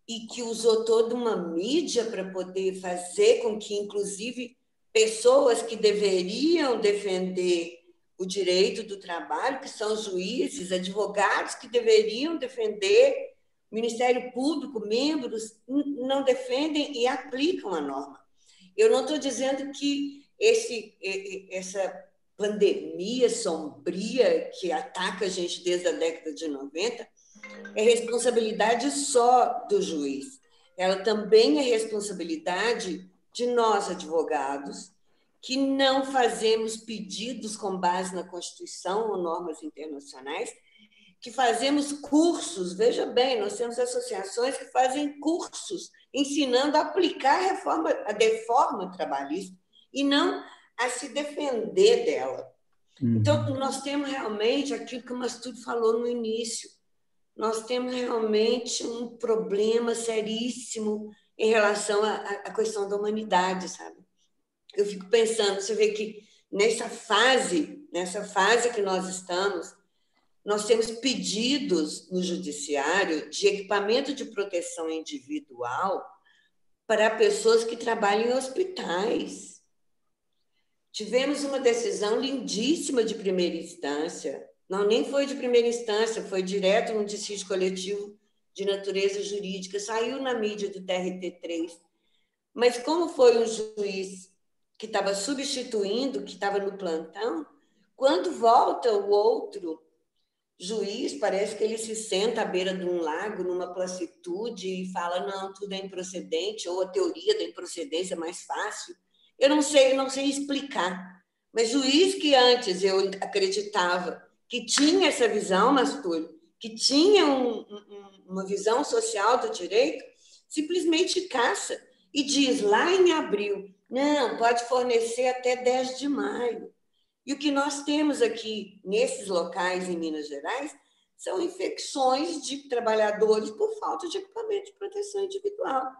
e que usou toda uma mídia para poder fazer com que, inclusive, pessoas que deveriam defender o direito do trabalho, que são juízes, advogados que deveriam defender Ministério Público, membros, não defendem e aplicam a norma. Eu não estou dizendo que esse, essa pandemia sombria que ataca a gente desde a década de 90 é responsabilidade só do juiz. Ela também é responsabilidade de nós, advogados, que não fazemos pedidos com base na Constituição ou normas internacionais, que fazemos cursos, veja bem, nós temos associações que fazem cursos ensinando a aplicar a reforma, a deforma trabalhista e não a se defender dela. Uhum. Então, nós temos realmente aquilo que o Mastudo falou no início, nós temos realmente um problema seríssimo em relação à questão da humanidade, sabe? Eu fico pensando, você vê que nessa fase, nessa fase que nós estamos, nós temos pedidos no judiciário de equipamento de proteção individual para pessoas que trabalham em hospitais. Tivemos uma decisão lindíssima de primeira instância. Não, nem foi de primeira instância, foi direto no dissídio coletivo de natureza jurídica, saiu na mídia do TRT3. Mas como foi um juiz que estava substituindo, que estava no plantão, quando volta o outro juiz, parece que ele se senta à beira de um lago, numa placitude, e fala: não, tudo é improcedente, ou a teoria da improcedência é mais fácil. Eu não sei, eu não sei explicar. Mas juiz que antes eu acreditava que tinha essa visão, Mastúrio, que tinha um, um, uma visão social do direito, simplesmente caça e diz lá em abril: não, pode fornecer até 10 de maio. E o que nós temos aqui nesses locais em Minas Gerais são infecções de trabalhadores por falta de equipamento de proteção individual.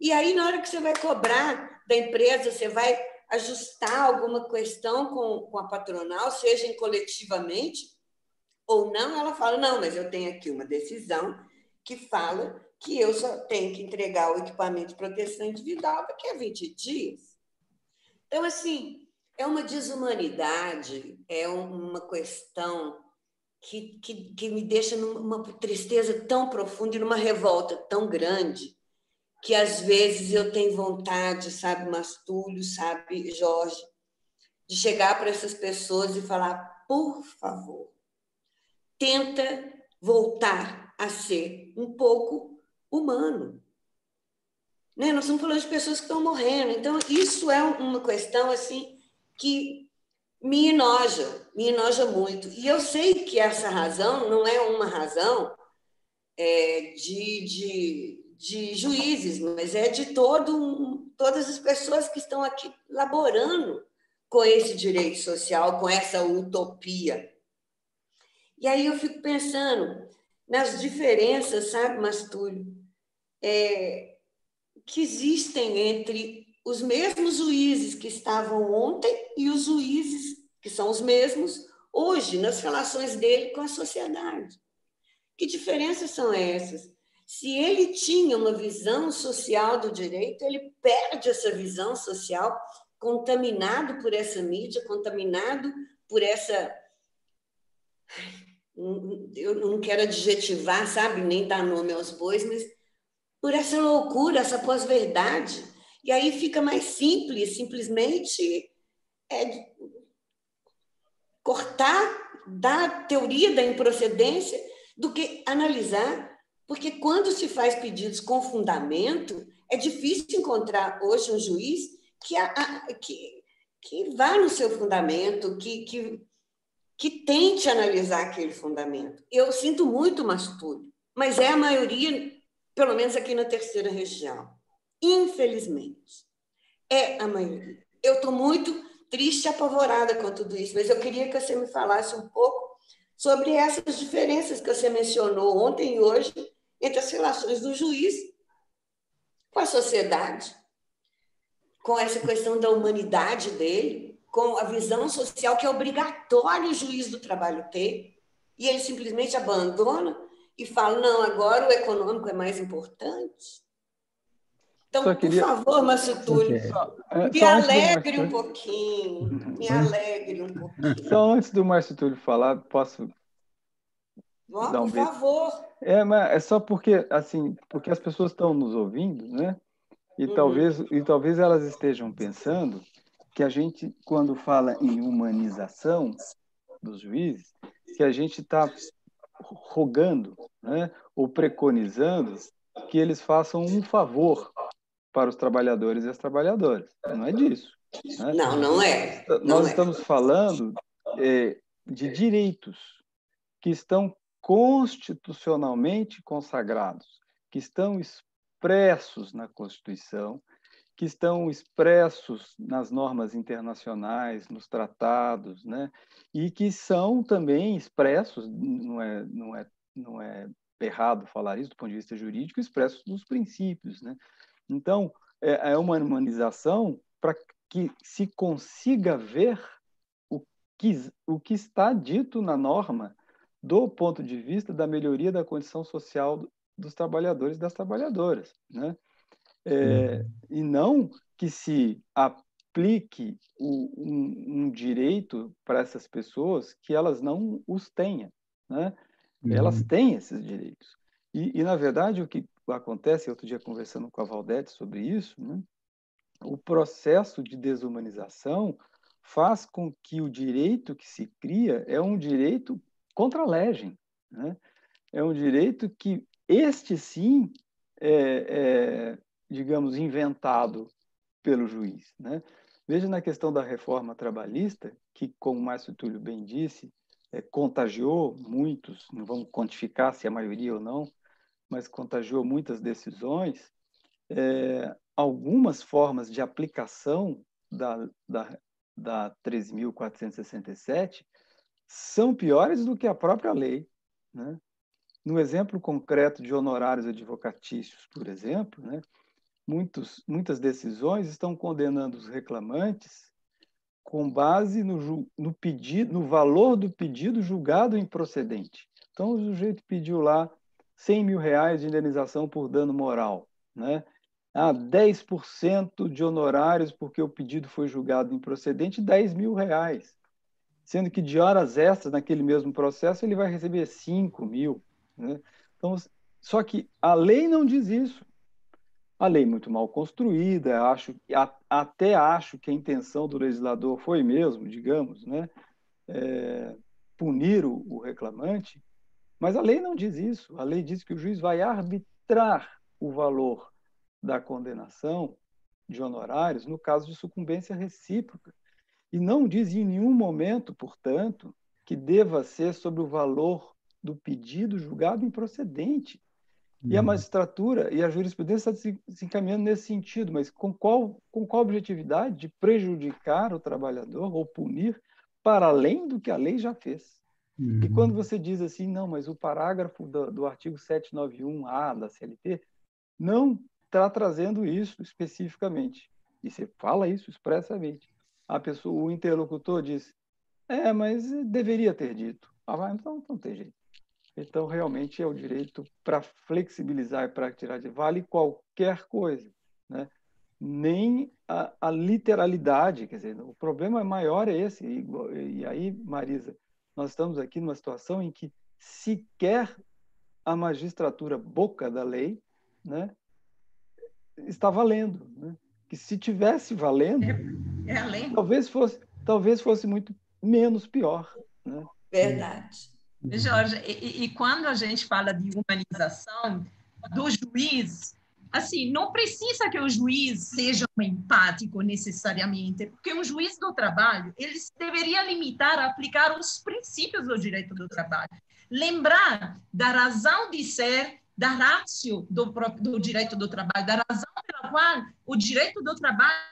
E aí, na hora que você vai cobrar da empresa, você vai ajustar alguma questão com, com a patronal, seja coletivamente ou não, ela fala: não, mas eu tenho aqui uma decisão que fala que eu só tenho que entregar o equipamento de proteção individual daqui a 20 dias. Então, assim, é uma desumanidade, é uma questão que, que, que me deixa numa tristeza tão profunda e numa revolta tão grande, que às vezes eu tenho vontade, sabe, Mastúlio, sabe, Jorge, de chegar para essas pessoas e falar: por favor, tenta voltar a ser um pouco humano. Né? Nós estamos falando de pessoas que estão morrendo. Então, isso é uma questão assim que me enoja, me enoja muito. E eu sei que essa razão não é uma razão é, de, de, de juízes, mas é de todo, todas as pessoas que estão aqui laborando com esse direito social, com essa utopia. E aí eu fico pensando nas diferenças, sabe, Mastúlio, é, que existem entre os mesmos juízes que estavam ontem e os juízes que são os mesmos hoje nas relações dele com a sociedade. Que diferenças são essas? Se ele tinha uma visão social do direito, ele perde essa visão social contaminado por essa mídia, contaminado por essa eu não quero adjetivar, sabe, nem dar nome aos bois, mas por essa loucura, essa pós-verdade. E aí fica mais simples, simplesmente é, cortar da teoria da improcedência do que analisar, porque quando se faz pedidos com fundamento, é difícil encontrar hoje um juiz que, que, que vá no seu fundamento, que, que, que tente analisar aquele fundamento. Eu sinto muito Mastúrio, mas é a maioria pelo menos aqui na terceira região. Infelizmente, é a maioria. Eu estou muito triste e apavorada com tudo isso, mas eu queria que você me falasse um pouco sobre essas diferenças que você mencionou ontem e hoje entre as relações do juiz com a sociedade, com essa questão da humanidade dele, com a visão social que é obrigatório o juiz do trabalho ter, e ele simplesmente abandona e falo, não, agora o econômico é mais importante. Então, queria... por favor, Márcio Túlio, é, me alegre um pouquinho, me alegre um pouquinho. Só antes do Márcio Túlio falar, posso dar um Por beijo? favor. É, mas é só porque, assim, porque as pessoas estão nos ouvindo, né? E, uhum. talvez, e talvez elas estejam pensando que a gente, quando fala em humanização dos juízes, que a gente está rogando né, ou preconizando que eles façam um favor para os trabalhadores e as trabalhadoras. Não é disso. Né? Não, não é. Não Nós é. estamos falando é, de direitos que estão constitucionalmente consagrados, que estão expressos na Constituição, que estão expressos nas normas internacionais, nos tratados, né? e que são também expressos, não é, não é, não é errado falar isso do ponto de vista jurídico, expressos nos princípios. Né? Então, é, é uma humanização para que se consiga ver o que, o que está dito na norma do ponto de vista da melhoria da condição social dos trabalhadores e das trabalhadoras. Né? é, e não que se aplique o, um, um, direito para essas pessoas que elas não os tenham, né? Uhum. Elas têm esses direitos. E, e, na verdade, o que acontece, outro dia conversando com a Valdete sobre isso, né? o processo de desumanização faz com que o direito que se cria é um direito contra a legem, né? É um direito que este sim é, é, digamos, inventado pelo juiz. Né? Veja na questão da reforma trabalhista, que, como Márcio Túlio bem disse, é, contagiou muitos, não vamos quantificar se é a maioria ou não, mas contagiou muitas decisões, é, algumas formas de aplicação da, da, da 13.467 são piores do que a própria lei. Né? No exemplo concreto de honorários advocatícios, por exemplo, né, muitos, muitas decisões estão condenando os reclamantes com base no, no, pedido, no valor do pedido julgado improcedente. Então, o sujeito pediu lá 100 mil reais de indenização por dano moral. Né? Ah, 10% de honorários porque o pedido foi julgado improcedente, 10 mil reais. Sendo que de horas extras naquele mesmo processo ele vai receber 5 mil. Né? Então, só que a lei não diz isso. A lei muito mal construída, acho, até acho que a intenção do legislador foi mesmo, digamos, né, é, punir o, o reclamante, mas a lei não diz isso. A lei diz que o juiz vai arbitrar o valor da condenação de honorários no caso de sucumbência recíproca. E não diz em nenhum momento, portanto, que deva ser sobre o valor do pedido julgado improcedente. E a uhum. magistratura e a jurisprudência está se encaminhando nesse sentido, mas com qual, com qual objetividade? De prejudicar o trabalhador ou punir para além do que a lei já fez. Uhum. E quando você diz assim, não, mas o parágrafo do, do artigo 791A da CLT não está trazendo isso especificamente. E você fala isso expressamente. A pessoa, o interlocutor diz, é, mas deveria ter dito. Ah, então não tem jeito. Então, realmente, é o direito para flexibilizar e para tirar de vale qualquer coisa. Né? Nem a, a, literalidade, quer dizer, o problema maior é esse. E, e aí, Marisa, nós estamos aqui numa situação em que sequer a magistratura boca da lei né, está valendo. Né? Que se tivesse valendo, é, é talvez fosse talvez fosse muito menos pior. Né? Verdade. Jorge, e, e, quando a gente fala de humanização do juiz, assim, não precisa que o juiz seja um empático necessariamente, porque um juiz do trabalho, ele deveria limitar a aplicar os princípios do direito do trabalho. Lembrar da razão de ser, da ratio do, do direito do trabalho, da razão pela qual o direito do trabalho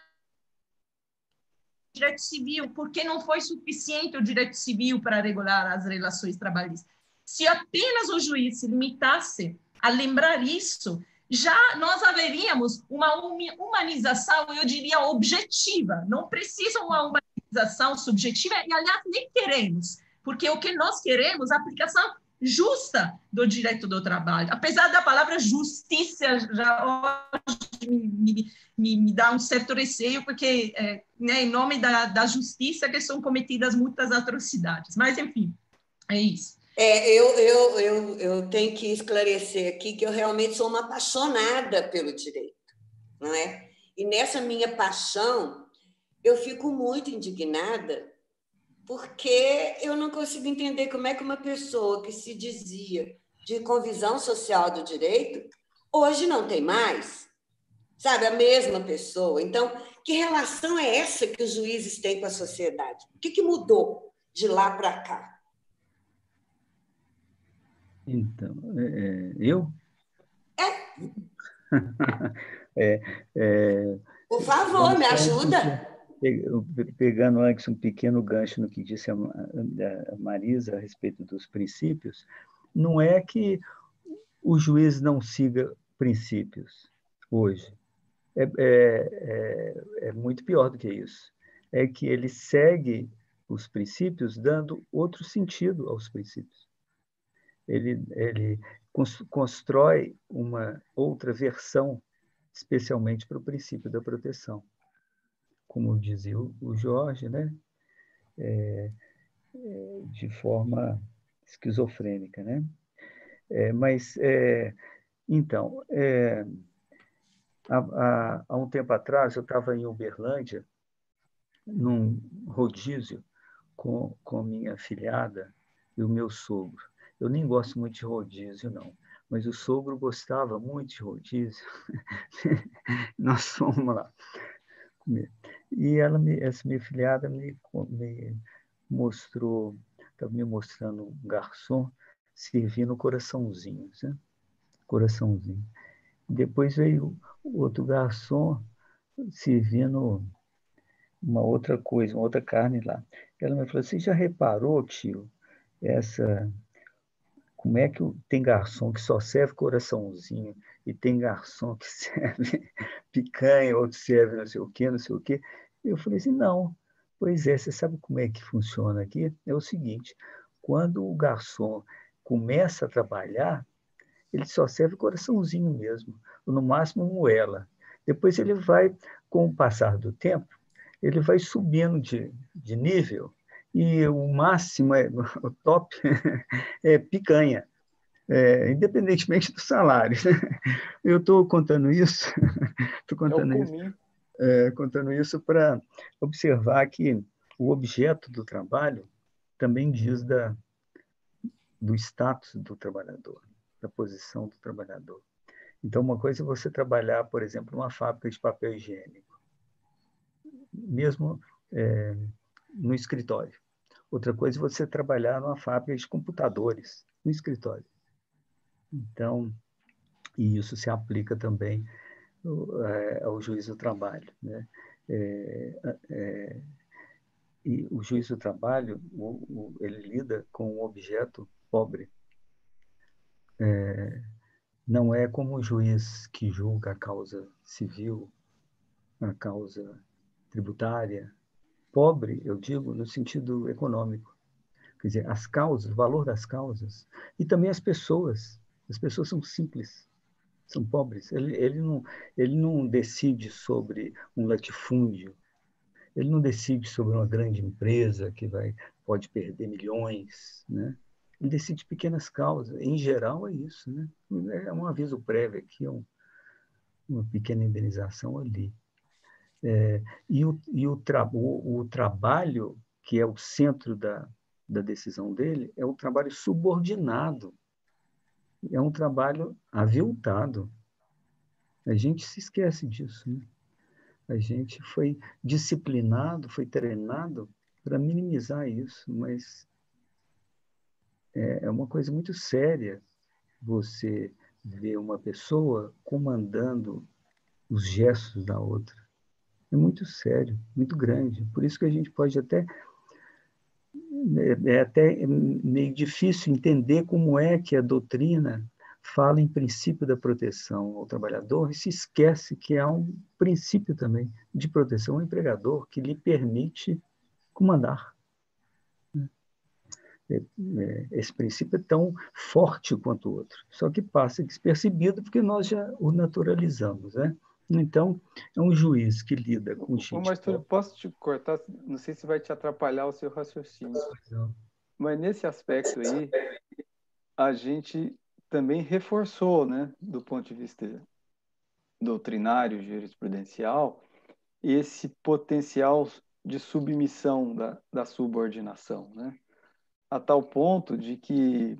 direito civil, porque não foi suficiente o direito civil para regular as relações trabalhistas. Se apenas o juiz se limitasse a lembrar isso, já nós haveríamos uma humanização, eu diria, objetiva. Não precisa uma humanização subjetiva, e aliás, nem queremos, porque o que nós queremos é a aplicação justa do direito do trabalho. Apesar da palavra justiça já hoje me, me, me dá um certo receio, porque é, né, em nome da, da justiça que são cometidas muitas atrocidades. Mas, enfim, é isso. É, eu, eu, eu, eu tenho que esclarecer aqui que eu realmente sou uma apaixonada pelo direito, não é? E nessa minha paixão, eu fico muito indignada porque eu não consigo entender como é que uma pessoa que se dizia de convisão social do direito, hoje não tem mais. Sabe, a mesma pessoa. Então, que relação é essa que os juízes têm com a sociedade? O que, que mudou de lá para cá? Então, é, é eu? É. é, é Por favor, me ajuda pegando antes um pequeno gancho no que disse a Marisa a respeito dos princípios, não é que o juiz não siga princípios hoje. É, é, é, é muito pior do que isso. É que ele segue os princípios dando outro sentido aos princípios. Ele, ele constrói uma outra versão, especialmente para o princípio da proteção como dizia o Jorge, né? É, é, de forma esquizofrênica, né? É, mas, é, então, é, há, há, há, um tempo atrás eu estava em Uberlândia, num rodízio com, com minha filhada e o meu sogro. Eu nem gosto muito de rodízio, não, mas o sogro gostava muito de rodízio. Nós fomos lá comer. E ela, me, essa minha filhada, me, me mostrou, estava me mostrando um garçom servindo coraçãozinhos. Né? coraçãozinho. Depois veio outro garçom servindo uma outra coisa, uma outra carne lá. Ela me falou: Você já reparou, tio, essa. Como é que tem garçom que só serve coraçãozinho e tem garçom que serve picanha, outro serve não sei o quê, não sei o quê? Eu falei assim: Não. Pois é, você sabe como é que funciona aqui? É o seguinte: quando o garçom começa a trabalhar, ele só serve coraçãozinho mesmo, ou no máximo moela. Depois ele vai, com o passar do tempo, ele vai subindo de, de nível e o máximo, é, o top, é picanha, é, independentemente do salário. Eu estou contando isso, estou contando isso, é, contando isso para observar que o objeto do trabalho também diz da, do status do trabalhador, da posição do trabalhador. Então, uma coisa é você trabalhar, por exemplo, numa fábrica de papel higiênico, mesmo é, no escritório. Outra coisa é você trabalhar numa fábrica de computadores, no escritório. Então, e isso se aplica também é, ao juiz do trabalho. Né? É, é, e o juiz do trabalho, o, o, ele lida com um objeto pobre. É, não é como o juiz que julga a causa civil, a causa tributária. Pobre, eu digo, no sentido econômico. Quer dizer, as causas, o valor das causas. E também as pessoas. As pessoas são simples, são pobres. Ele, ele, não, ele não decide sobre um latifúndio, ele não decide sobre uma grande empresa que vai, pode perder milhões, né? Ele decide pequenas causas. Em geral, é isso, né? É um aviso prévio aqui, é um, uma pequena indenização ali. É, e o, e o, tra o, o, trabalho, que é o centro da, da decisão dele, é o trabalho subordinado. É um trabalho aviltado. A gente se esquece disso. Né? A gente foi disciplinado, foi treinado para minimizar isso, mas é, é uma coisa muito séria você ver uma pessoa comandando os gestos da outra. É muito sério, muito grande. Por isso que a gente pode até é, é até meio difícil entender como é que a doutrina fala em princípio da proteção ao trabalhador e se esquece que há um princípio também de proteção ao empregador que lhe permite comandar. É, é, esse princípio é tão forte quanto o outro, só que passa despercebido porque nós já o naturalizamos, né? Então, é um juiz que lida com gente. Mas tu, posso te cortar? Não sei se vai te atrapalhar o seu raciocínio. Não. Mas nesse aspecto aí, a gente também reforçou, né, do ponto de vista doutrinário, jurisprudencial, esse potencial de submissão da, da subordinação, né? a tal ponto de que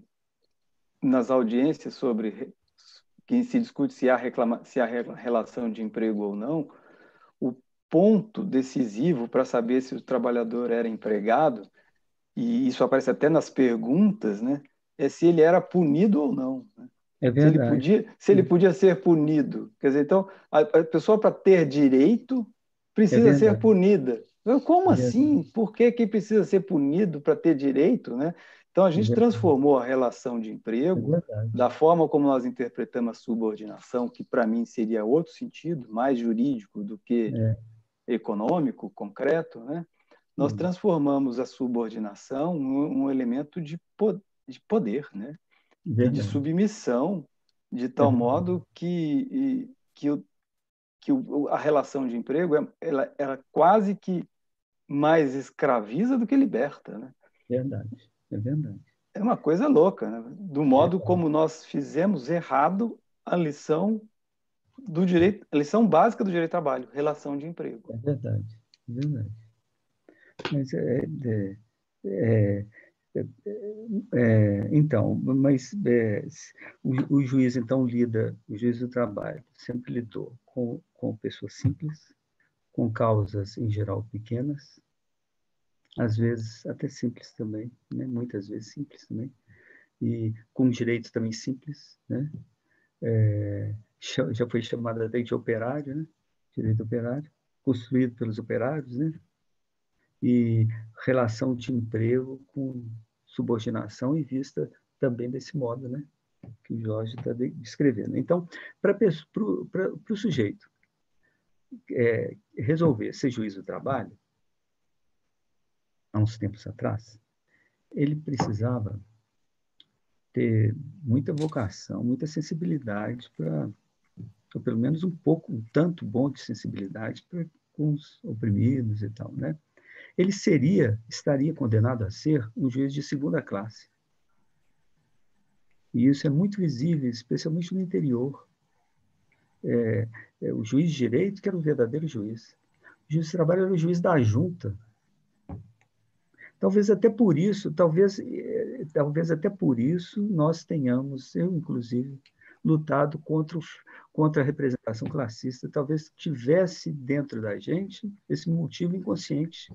nas audiências sobre que se discute se há, reclama, se há relação de emprego ou não, o ponto decisivo para saber se o trabalhador era empregado, e isso aparece até nas perguntas, né, é se ele era punido ou não. Né? É verdade. Se ele, podia, se ele podia ser punido. Quer dizer, então, a, a pessoa, para ter direito, precisa é ser punida. Como assim? Por que, que precisa ser punido para ter direito? Né? Então, a gente transformou a relação de emprego é da forma como nós interpretamos a subordinação, que para mim seria outro sentido, mais jurídico do que é. econômico, concreto. Né? Nós hum. transformamos a subordinação num um elemento de, po de poder, né? e de submissão, de tal modo que, que, o, que a relação de emprego ela, ela quase que mais escraviza do que liberta, né? Verdade, é verdade. É uma coisa louca, né? Do modo é como nós fizemos errado a lição do direito, a lição básica do direito do trabalho, relação de emprego. É verdade, é verdade. Mas é, é, é, é, é então, mas é, o, o, juiz então lida, o juiz do trabalho sempre lidou com, com pessoas simples, com causas em geral pequenas, às vezes até simples também, né? muitas vezes simples também, e com direitos também simples, né? é, já foi chamado até de operário, né? direito operário, construído pelos operários, né? e relação de emprego com subordinação e vista também desse modo, né? que o Jorge está descrevendo. Então, para o sujeito é, resolver ser juiz do trabalho, há uns tempos atrás, ele precisava ter muita vocação, muita sensibilidade para, ou pelo menos um pouco, um tanto bom de sensibilidade para com os oprimidos e tal, né? Ele seria, estaria condenado a ser um juiz de segunda classe. E isso é muito visível, especialmente no interior. É, é, o juiz de direito que era o verdadeiro juiz. O juiz de trabalho era o juiz da junta. Talvez até por isso, talvez, é, talvez até por isso nós tenhamos, eu inclusive, lutado contra, o, contra a representação classista. Talvez tivesse dentro da gente esse motivo inconsciente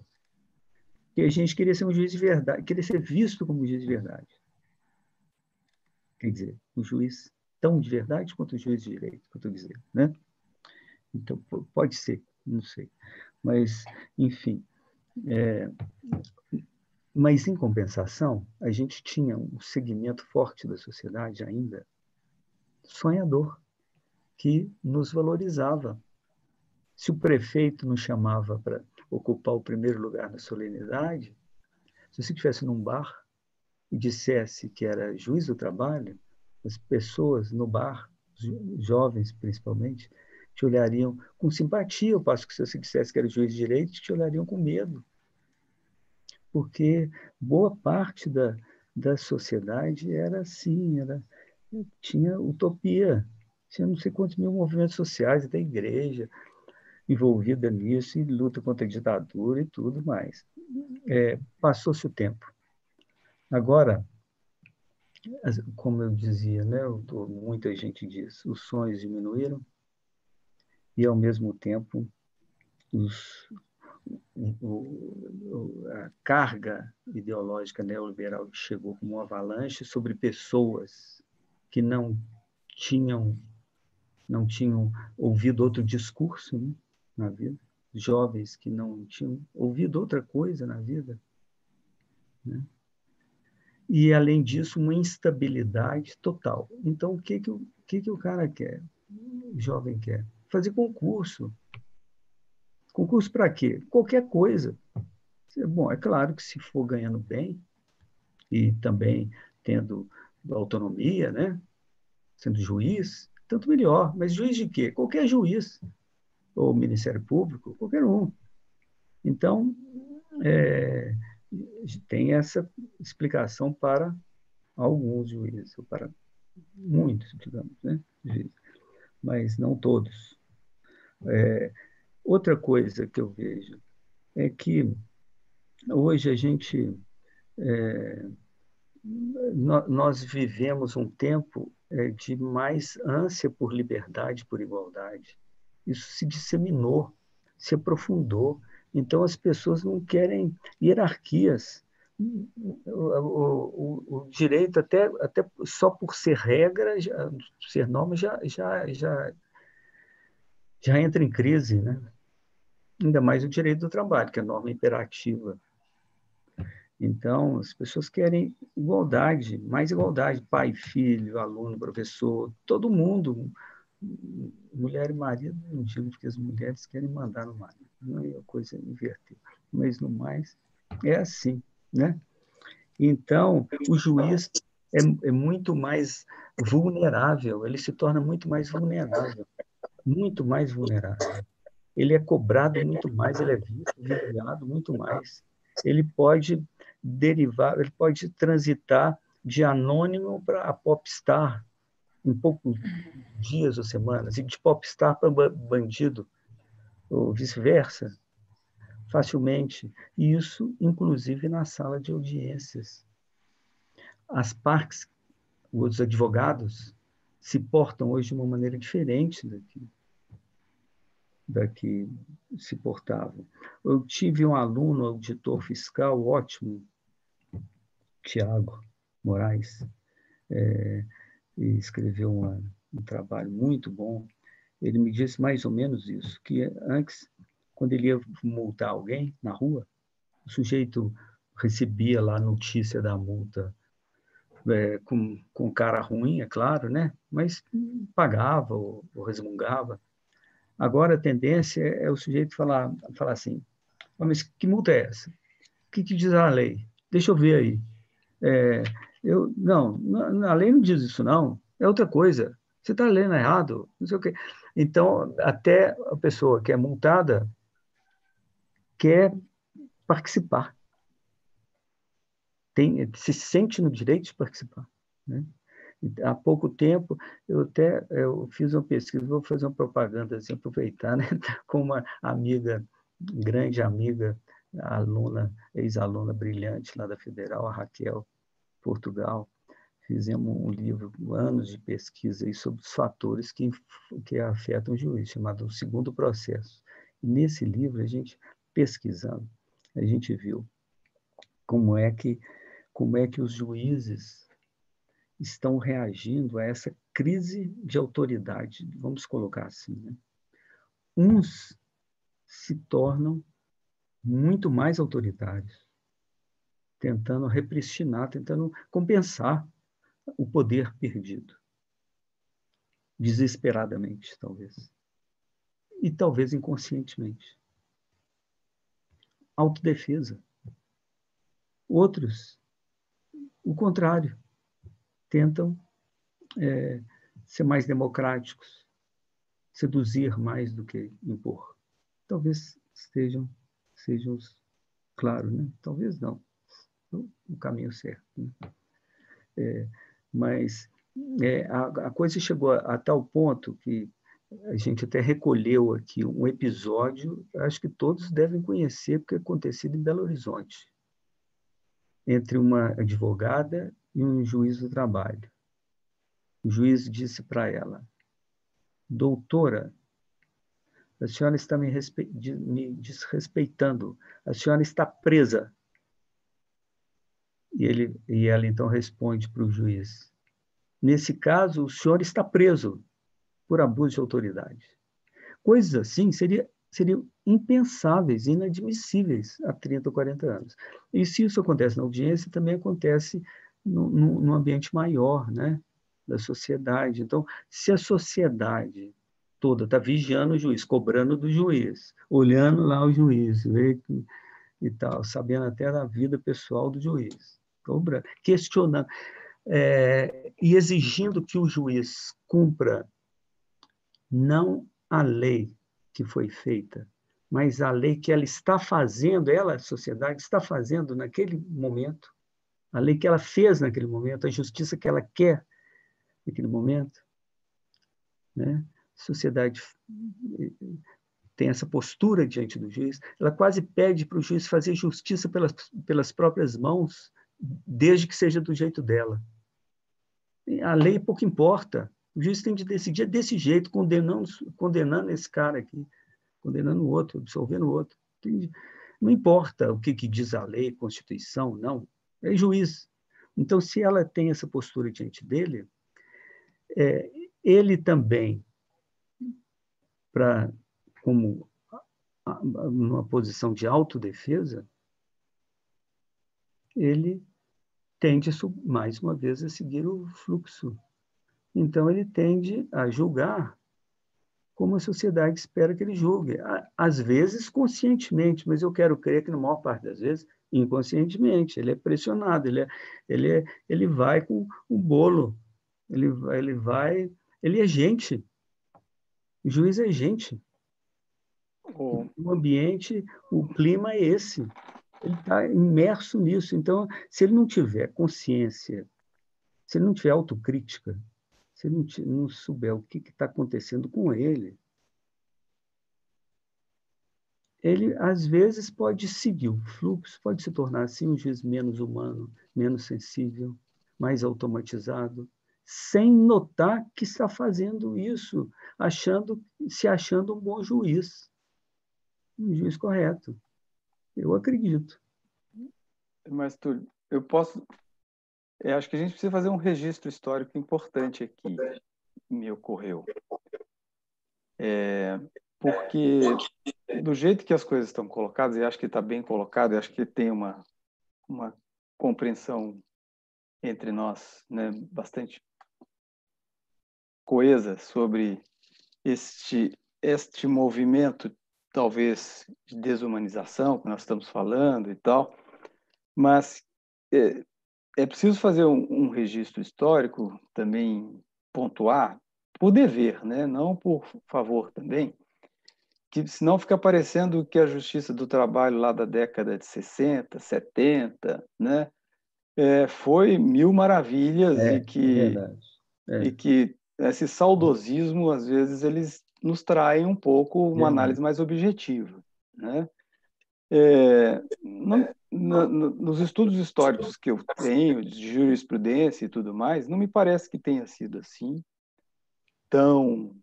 que a gente queria ser um juiz de verdade, queria ser visto como um juiz de verdade. Quer dizer, um juiz tão de verdade quanto o juiz de direito, que eu estou dizendo, né? Então, pode ser, não sei. Mas, enfim. É, mas, em compensação, a gente tinha um segmento forte da sociedade ainda sonhador, que nos valorizava. Se o prefeito nos chamava para ocupar o primeiro lugar na solenidade, se você estivesse num bar e dissesse que era juiz do trabalho, as pessoas no bar, jovens principalmente, te olhariam com simpatia, ao passo que se você dissesse que era juiz de direito, te olhariam com medo. Porque boa parte da, da sociedade era assim, era, tinha utopia, tinha não sei quantos mil movimentos sociais, até igreja envolvida nisso, e luta contra a ditadura e tudo mais. É, Passou-se o tempo. Agora, como eu dizia, né, muita gente diz, os sonhos diminuíram, e, ao mesmo tempo, os, a carga ideológica neoliberal chegou como uma avalanche sobre pessoas que não tinham não tinham ouvido outro discurso né, na vida, jovens que não tinham ouvido outra coisa na vida, né? e além disso uma instabilidade total. Então o que que o, que que o cara quer, o jovem quer? fazer concurso. Concurso para quê? Qualquer coisa. Bom, é claro que se for ganhando bem e também tendo autonomia, né? sendo juiz, tanto melhor. Mas juiz de quê? Qualquer juiz. Ou Ministério Público, qualquer um. Então, é, tem essa explicação para alguns juízes, ou para muitos, digamos, né? mas não todos. É, outra coisa que eu vejo é que hoje a gente é, nós vivemos um tempo é, de mais ânsia por liberdade, por igualdade. Isso se disseminou, se aprofundou. Então as pessoas não querem hierarquias. O, o, o, direito até, até só por ser regra, já, ser norma já, já, já já entra em crise, né? Ainda mais o direito do trabalho, que é a norma imperativa. Então, as pessoas querem igualdade, mais igualdade, pai, filho, aluno, professor, todo mundo, mulher e marido, não digo que as mulheres querem mandar no marido, não é coisa invertida, mas no mais é assim, né? Então, o juiz é, é muito mais vulnerável, ele se torna muito mais vulnerável muito mais vulnerável. Ele é cobrado muito mais, ele é visto, vigiado muito mais. Ele pode derivar, ele pode transitar de anônimo para popstar em poucos dias ou semanas, e de popstar para bandido, ou vice-versa, facilmente. E isso, inclusive, na sala de audiências. As partes, os advogados, se portam hoje de uma maneira diferente daqui, daqui se portavam. Eu tive um aluno, auditor fiscal ótimo, Tiago Moraes, é, escreveu uma, um trabalho muito bom, ele me disse mais ou menos isso, que antes, quando ele ia multar alguém na rua, o sujeito recebia lá a notícia da multa é, com, com cara ruim, é claro, né? mas pagava ou, ou resmungava. Agora a tendência é o sujeito falar, falar assim, mas que multa é essa? O que, que diz a lei? Deixa eu ver aí. É, eu, não, a lei não diz isso, não. É outra coisa. Você está lendo errado, não sei o quê. Então, até a pessoa que é multada quer participar. Tem, se sente no direito de participar. Né? Há pouco tempo, eu até eu fiz uma pesquisa, vou fazer uma propaganda, assim, aproveitar, né? com uma amiga, grande amiga, aluna, ex-aluna brilhante lá da Federal, a Raquel Portugal. Fizemos um livro, anos de pesquisa aí sobre os fatores que, que afetam o juiz, chamado O Segundo Processo. E nesse livro, a gente, pesquisando, a gente viu como é que, como é que os juízes estão reagindo a essa crise de autoridade, vamos colocar assim. Né? Uns se tornam muito mais autoritários, tentando repristinar, tentando compensar o poder perdido. Desesperadamente, talvez. E talvez inconscientemente. Autodefesa. Outros, o contrário, tentam é, ser mais democráticos, seduzir mais do que impor. Talvez estejam sejam, claro, né? talvez não, o caminho certo. Né? É, mas é, a, a, coisa chegou a, a, tal ponto que a gente até recolheu aqui um episódio, acho que todos devem conhecer, porque é acontecido em Belo Horizonte, entre uma advogada e um juiz do trabalho. O juiz disse para ela, doutora, a senhora está me, me desrespeitando. A senhora está presa. E, ele, e ela então responde para o juiz: Nesse caso, o senhor está preso por abuso de autoridade. Coisas assim seria, seriam impensáveis, inadmissíveis há 30 ou 40 anos. E se isso acontece na audiência, também acontece no, no, no ambiente maior né, da sociedade. Então, se a sociedade toda, está vigiando o juiz, cobrando do juiz, olhando lá o juiz, vê que, e tal, sabendo até da vida pessoal do juiz, cobrando, questionando é, e exigindo que o juiz cumpra não a lei que foi feita, mas a lei que ela está fazendo, ela, a sociedade, está fazendo naquele momento, a lei que ela fez naquele momento, a justiça que ela quer naquele momento. Né? sociedade tem essa postura diante do juiz, ela quase pede para o juiz fazer justiça pelas, pelas próprias mãos, desde que seja do jeito dela. A lei pouco importa. O juiz tem de decidir desse jeito, condenando, condenando esse cara aqui, condenando o outro, absolvendo o outro. Não importa o que, que diz a lei, Constituição, não. É juiz. Então, se ela tem essa postura diante dele, é, ele também para como numa posição de autodefesa, ele tende, mais uma vez, a seguir o fluxo. Então, ele tende a julgar como a sociedade espera que ele julgue. Às vezes, conscientemente, mas eu quero crer que, na maior parte das vezes, inconscientemente. Ele é pressionado, ele, é, ele, é, ele vai com o bolo, ele, ele vai... Ele é gente, o juiz é gente. Oh. O ambiente, o clima é esse. Ele está imerso nisso. Então, se ele não tiver consciência, se ele não tiver autocrítica, se ele não, não souber o que está acontecendo com ele, ele às vezes pode seguir o fluxo, pode se tornar assim um juiz menos humano, menos sensível, mais automatizado, sem notar que está fazendo isso, achando, se achando um bom juiz, um juiz correto. Eu acredito. Mas, Túlio, eu posso. Eu acho que a gente precisa fazer um registro histórico importante aqui. me ocorreu. É, porque do jeito que as coisas estão colocadas, e acho que está bem colocado, e acho que tem uma, uma compreensão entre nós né, bastante coesa sobre este, este movimento, talvez, de desumanização que nós estamos falando e tal, mas é, é preciso fazer um, um registro histórico, também pontuar, por dever, né? não por favor também, que senão fica parecendo que a justiça do trabalho lá da década de 60, 70, né? É, foi mil maravilhas é, e que é e que esse saudosismo às vezes eles nos traem um pouco uma análise mais objetiva, né? É, no, no, nos estudos históricos que eu tenho de jurisprudência e tudo mais, não me parece que tenha sido assim tão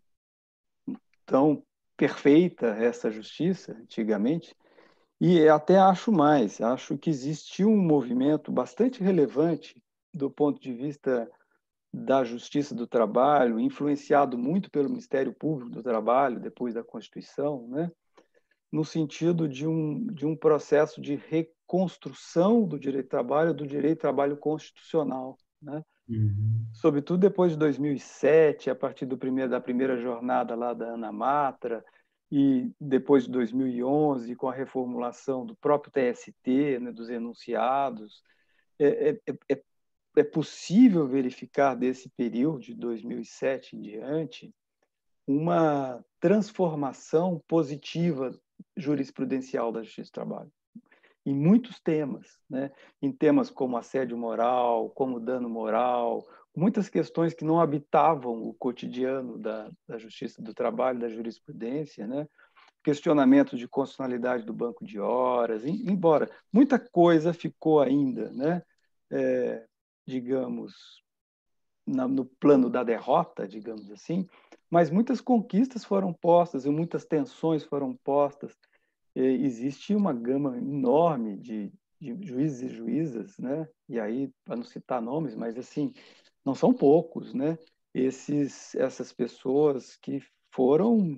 tão perfeita essa justiça antigamente e até acho mais, acho que existiu um movimento bastante relevante do ponto de vista da justiça do trabalho, influenciado muito pelo Ministério Público do Trabalho depois da Constituição, né? no sentido de um, de um processo de reconstrução do direito do trabalho, do direito do trabalho constitucional. Né? Uhum. Sobretudo depois de 2007, a partir do primeiro, da primeira jornada lá da Ana Matra, e depois de 2011, com a reformulação do próprio TST, né, dos enunciados, é, é, é, é possível verificar desse período de 2007 em diante uma transformação positiva jurisprudencial da justiça do trabalho em muitos temas, né? em temas como assédio moral, como dano moral, muitas questões que não habitavam o cotidiano da, da justiça do trabalho, da jurisprudência, né? questionamentos de constitucionalidade do banco de horas, embora muita coisa ficou ainda, né? É, digamos, na, no plano da derrota, digamos assim, mas muitas conquistas foram postas e muitas tensões foram postas. E existe uma gama enorme de, de juízes e juízas, né? E aí, para não citar nomes, mas assim, não são poucos, né? Esses, essas pessoas que foram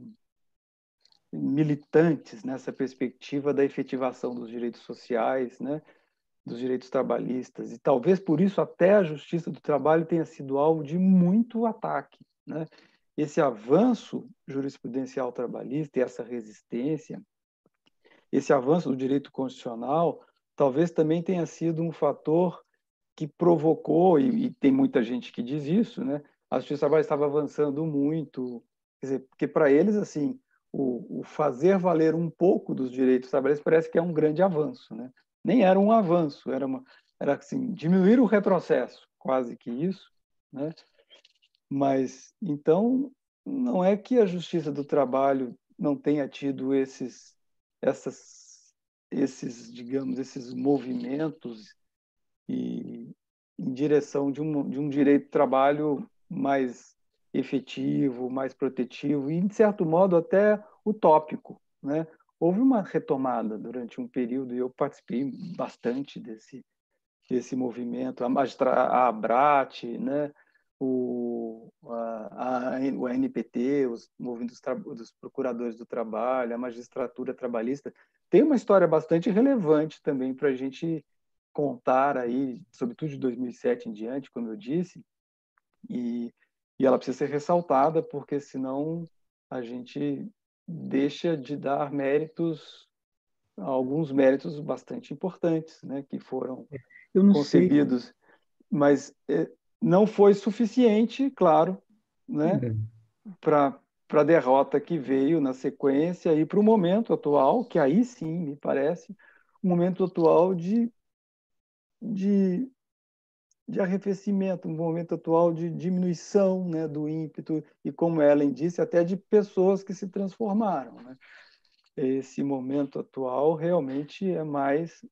militantes nessa perspectiva da efetivação dos direitos sociais, né? dos direitos trabalhistas e talvez por isso até a justiça do trabalho tenha sido alvo de muito ataque, né? esse avanço jurisprudencial trabalhista e essa resistência, esse avanço do direito constitucional, talvez também tenha sido um fator que provocou, e, e tem muita gente que diz isso, né? a justiça trabalho estava avançando muito, quer dizer, porque para eles, assim, o, o, fazer valer um pouco dos direitos trabalhistas parece que é um grande avanço, né? Nem era um avanço, era uma, era assim, diminuir o retrocesso, quase que isso, né? Mas, então, não é que a Justiça do Trabalho não tenha tido esses, essas, esses digamos, esses movimentos e, em direção de um, de um direito de trabalho mais efetivo, mais protetivo e, de certo modo, até utópico. Né? Houve uma retomada durante um período e eu participei bastante desse, desse movimento. A, magistra, a Abrat, né? O, a, a, o ANPT, os movimentos dos procuradores do trabalho, a magistratura trabalhista, tem uma história bastante relevante também para a gente contar aí, sobretudo de 2007 em diante, como eu disse, e, e ela precisa ser ressaltada, porque senão a gente deixa de dar méritos, alguns méritos bastante importantes, né, que foram concebidos. Sei. Mas é, não foi suficiente, claro, né, uhum. para para a derrota que veio na sequência e para o momento atual, que aí sim me parece um momento atual de, de, de arrefecimento, um momento atual de diminuição né, do ímpeto e, como Ellen disse, até de pessoas que se transformaram. Né? Esse momento atual realmente é mais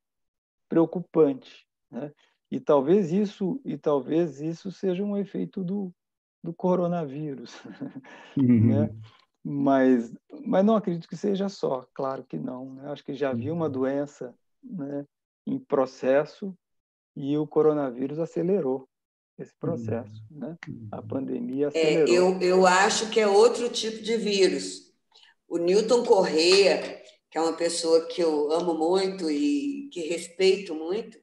preocupante. Né? E talvez isso e talvez isso seja um efeito do, do coronavírus, uhum. né? Mas, mas não acredito que seja só, claro que não. Né? Acho que já havia uma uhum. doença né, em processo e o coronavírus acelerou esse processo. Né? A uhum. pandemia acelerou. É, eu, eu acho que é outro tipo de vírus. O Newton Correia, que é uma pessoa que eu amo muito e que respeito muito,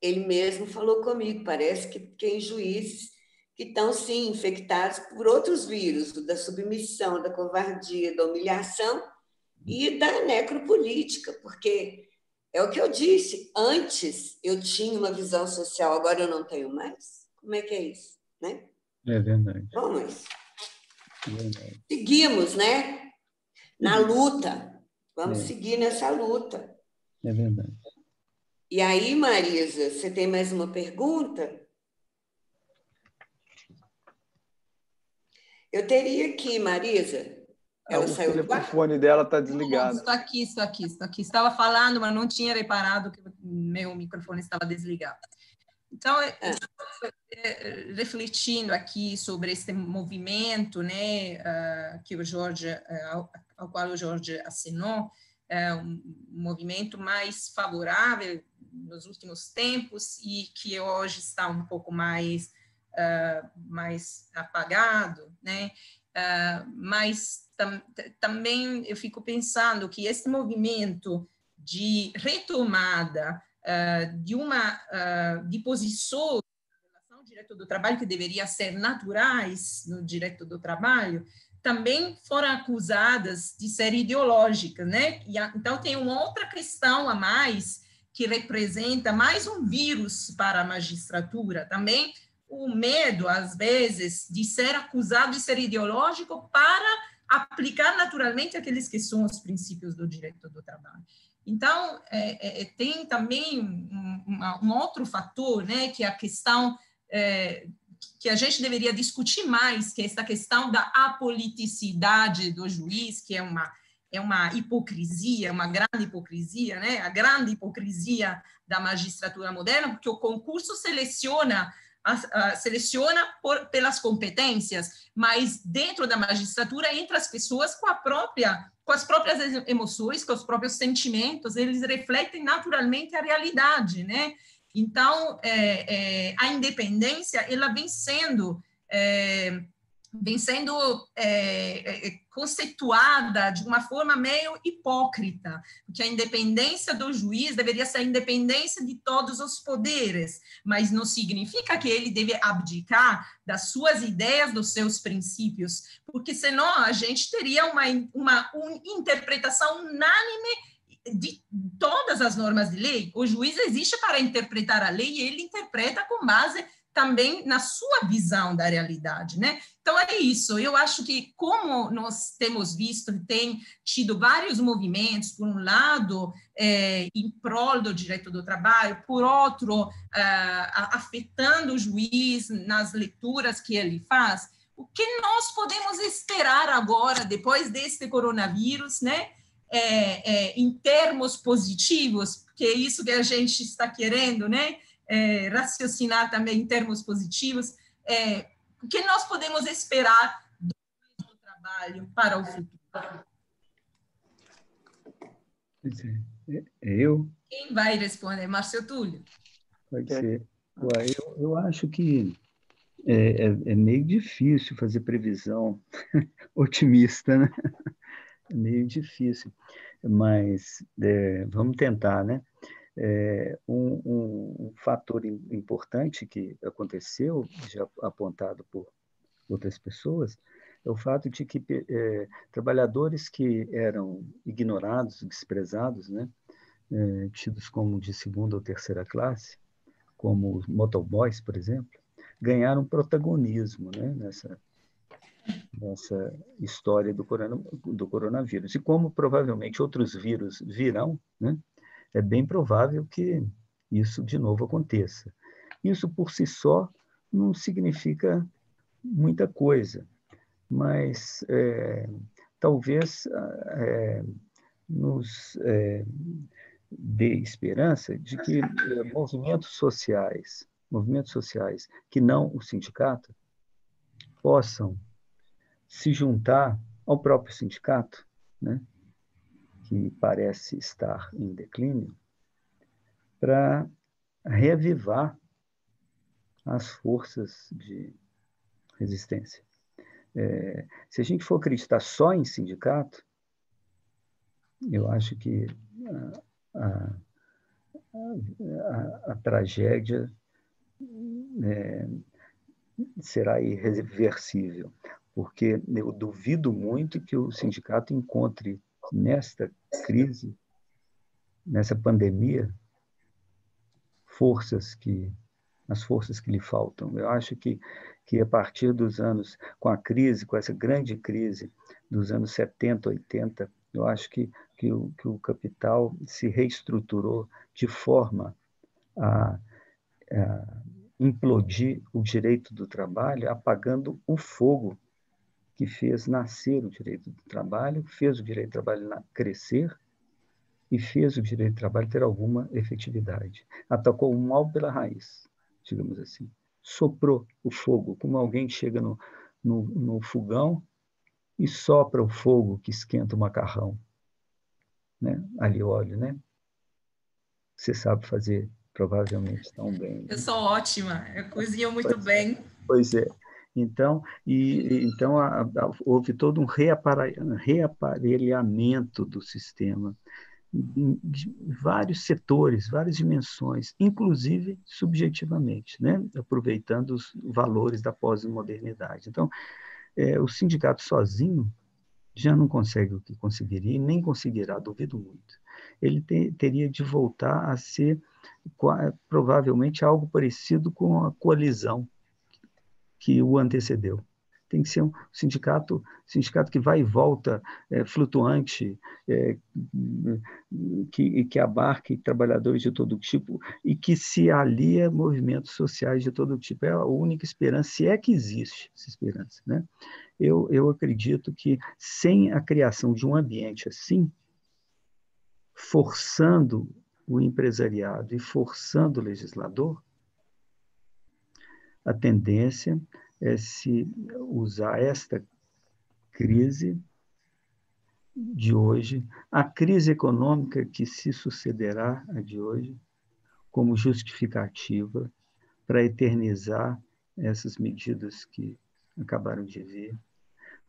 ele mesmo falou comigo, parece que tem juízes que estão, sim, infectados por outros vírus, da submissão, da covardia, da humilhação e da necropolítica, porque é o que eu disse, antes eu tinha uma visão social, agora eu não tenho mais. Como é que é isso? Né? É verdade. Vamos. É verdade. Seguimos, né? Na luta. Vamos é. seguir nessa luta. É verdade. E aí, Marisa, você tem mais uma pergunta? Eu teria aqui, Marisa. Ela o saiu telefone dela está desligado. Estou aqui, estou aqui, estou aqui. Estava falando, mas não tinha reparado que meu microfone estava desligado. Então, é. é. refletindo aqui sobre esse movimento, né, uh, que o Jorge, uh, ao, ao, qual o Jorge assinou, é um movimento mais favorável nos últimos tempos e que hoje está um pouco mais uh, mais apagado, né? Uh, mas tam, também eu fico pensando que esse movimento de retomada uh, de uma de posições direito do trabalho que deveria ser naturais no direito do trabalho também foram acusadas de ser ideológicas, né? E, então tem uma outra questão a mais que representa mais um vírus para a magistratura, também o medo, às vezes, de ser acusado de ser ideológico para aplicar naturalmente aqueles que são os princípios do direito do trabalho. Então, é, é, tem também um, um, outro fator, né, que é a questão é, que a gente deveria discutir mais, que é essa questão da apoliticidade do juiz, que é uma é uma hipocrisia, uma grande hipocrisia, né? A grande hipocrisia da magistratura moderna, porque o concurso seleciona seleciona por, pelas competências, mas dentro da magistratura entre as pessoas com a própria com as próprias emoções, com os próprios sentimentos, eles refletem naturalmente a realidade, né? Então, é, é, a independência, ela vem sendo, é, vem sendo é, é, conceituada de uma forma meio hipócrita, porque a independência do juiz deveria ser a independência de todos os poderes, mas não significa que ele deve abdicar das suas ideias, dos seus princípios, porque senão a gente teria uma, uma, uma interpretação unânime de todas as normas de lei. O juiz existe para interpretar a lei e ele interpreta com base também na sua visão da realidade, né? Então é isso. Eu acho que como nós temos visto tem tido vários movimentos, por um lado é, em prol do direito do trabalho, por outro é, afetando o juiz nas leituras que ele faz. O que nós podemos esperar agora depois deste coronavírus, né? é, em termos positivos, porque é isso que a gente está querendo, né? É, raciocinar também em termos positivos. É, o que nós podemos esperar do trabalho para o futuro? É, eu? Quem vai responder? Márcio Túlio. Pode ser. Eu, eu acho que é, é, é, meio difícil fazer previsão otimista, né? é meio difícil, mas é, vamos tentar, né? É, um, um, um, fator importante que aconteceu, já apontado por outras pessoas, é o fato de que é, trabalhadores que eram ignorados, desprezados, né, é, tidos como de segunda ou terceira classe, como os motoboys, por exemplo, ganharam protagonismo né, nessa, nessa história do, corona, do coronavírus. E como provavelmente outros vírus virão, né, é bem provável que isso de novo aconteça. Isso por si só não significa muita coisa, mas é, talvez é, nos é, dê esperança de que é, movimentos sociais, movimentos sociais que não o sindicato, possam se juntar ao próprio sindicato, né, que parece estar em declínio, para reavivar às forças de resistência. É, se a gente for acreditar só em sindicato, eu acho que a, a, a, a tragédia é, será irreversível, porque eu duvido muito que o sindicato encontre nesta crise, nessa pandemia, forças que as forças que lhe faltam. Eu acho que que a partir dos anos com a crise, com essa grande crise dos anos 70, 80, eu acho que que o, que o capital se reestruturou de forma a, a implodir o direito do trabalho, apagando o fogo que fez nascer o direito do trabalho, fez o direito do trabalho crescer e fez o direito do trabalho ter alguma efetividade. Atacou o mal pela raiz, digamos assim. Soprou o fogo, como alguém chega no, no, no fogão e sopra o fogo que esquenta o macarrão. Né? Ali óleo, né? Você sabe fazer provavelmente tão bem. Né? Eu sou ótima, eu cozinho muito pois é. bem. Pois é. Então, e, então a, a, houve todo um reaparelhamento do sistema de vários setores, várias dimensões, inclusive subjetivamente, né? aproveitando os valores da pós-modernidade. Então, é, o sindicato sozinho já não consegue o que conseguiria e nem conseguirá, duvido muito. Ele te, teria de voltar a ser provavelmente algo parecido com a coalizão que o antecedeu. Tem que ser um sindicato, sindicato que vai e volta, é, flutuante, é, que, que abarque trabalhadores de todo tipo e que se alia a movimentos sociais de todo tipo. É a única esperança, se é que existe essa esperança. Né? Eu, eu acredito que sem a criação de um ambiente assim, forçando o empresariado e forçando o legislador, a tendência é se usar esta crise de hoje, a crise econômica que se sucederá a de hoje, como justificativa para eternizar essas medidas que acabaram de vir,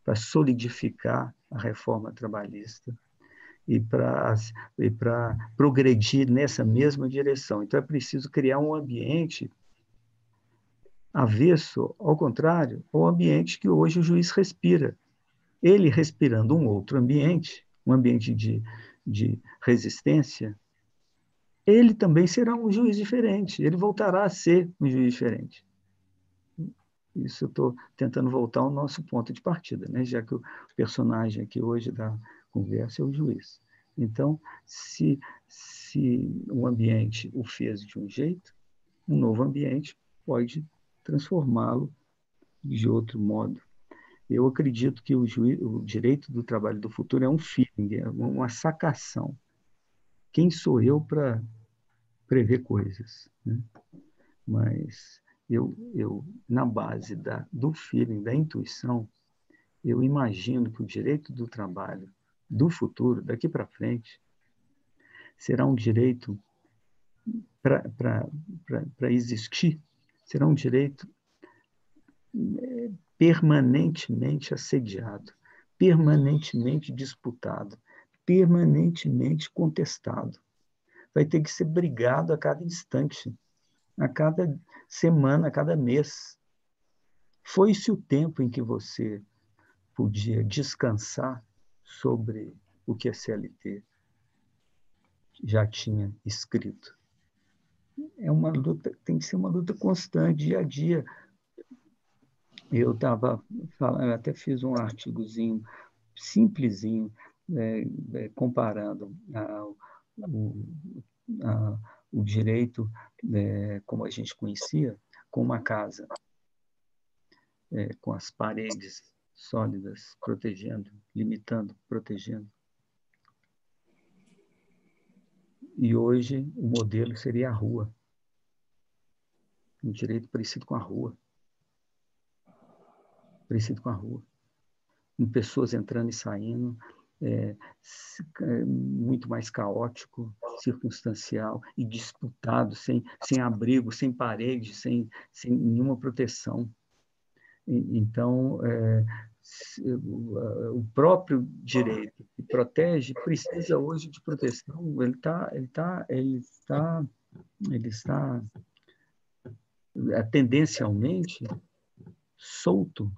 para solidificar a reforma trabalhista e para e progredir nessa mesma direção. Então, é preciso criar um ambiente avesso, ao contrário, ao ambiente que hoje o juiz respira. Ele respirando um outro ambiente, um ambiente de, de resistência, ele também será um juiz diferente, ele voltará a ser um juiz diferente. Isso eu estou tentando voltar ao nosso ponto de partida, né? já que o personagem aqui hoje da conversa é o juiz. Então, se, se o ambiente o fez de um jeito, um novo ambiente pode transformá-lo de outro modo. Eu acredito que o, o direito do trabalho do futuro é um feeling, é uma sacação. Quem sou eu para prever coisas? Né? Mas eu, eu, na base da, do feeling, da intuição, eu imagino que o direito do trabalho do futuro, daqui para frente, será um direito para existir, será um direito é, permanentemente assediado, permanentemente disputado, permanentemente contestado. Vai ter que ser brigado a cada instante, a cada semana, a cada mês. Foi-se o tempo em que você podia descansar sobre o que a CLT já tinha escrito. É uma luta, tem que ser uma luta constante, dia a dia. Eu estava falando, até fiz um artigozinho simplesinho, é, é, comparando a, o, a, o direito é, como a gente conhecia com uma casa, é, com as paredes sólidas, protegendo, limitando, protegendo. E hoje o modelo seria a rua. Um direito parecido com a rua. Parecido com a rua. Com pessoas entrando e saindo, é, é, muito mais caótico, circunstancial e disputado, sem, sem abrigo, sem parede, sem, sem nenhuma proteção. Então, é, o próprio direito que protege precisa hoje de proteção. Ele está, ele está, ele está, ele está é, tendencialmente solto,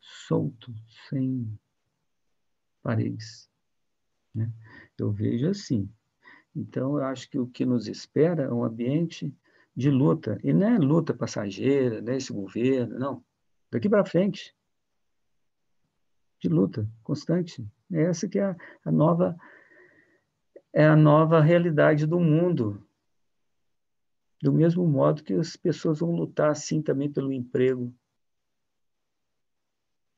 solto, sem paredes. Né? Eu vejo assim. Então, eu acho que o que nos espera é um ambiente de luta. E não é luta passageira, né, esse governo, não. Daqui para frente, de luta constante. Essa que é a, a nova é a nova realidade do mundo. Do mesmo modo que as pessoas vão lutar assim também pelo emprego,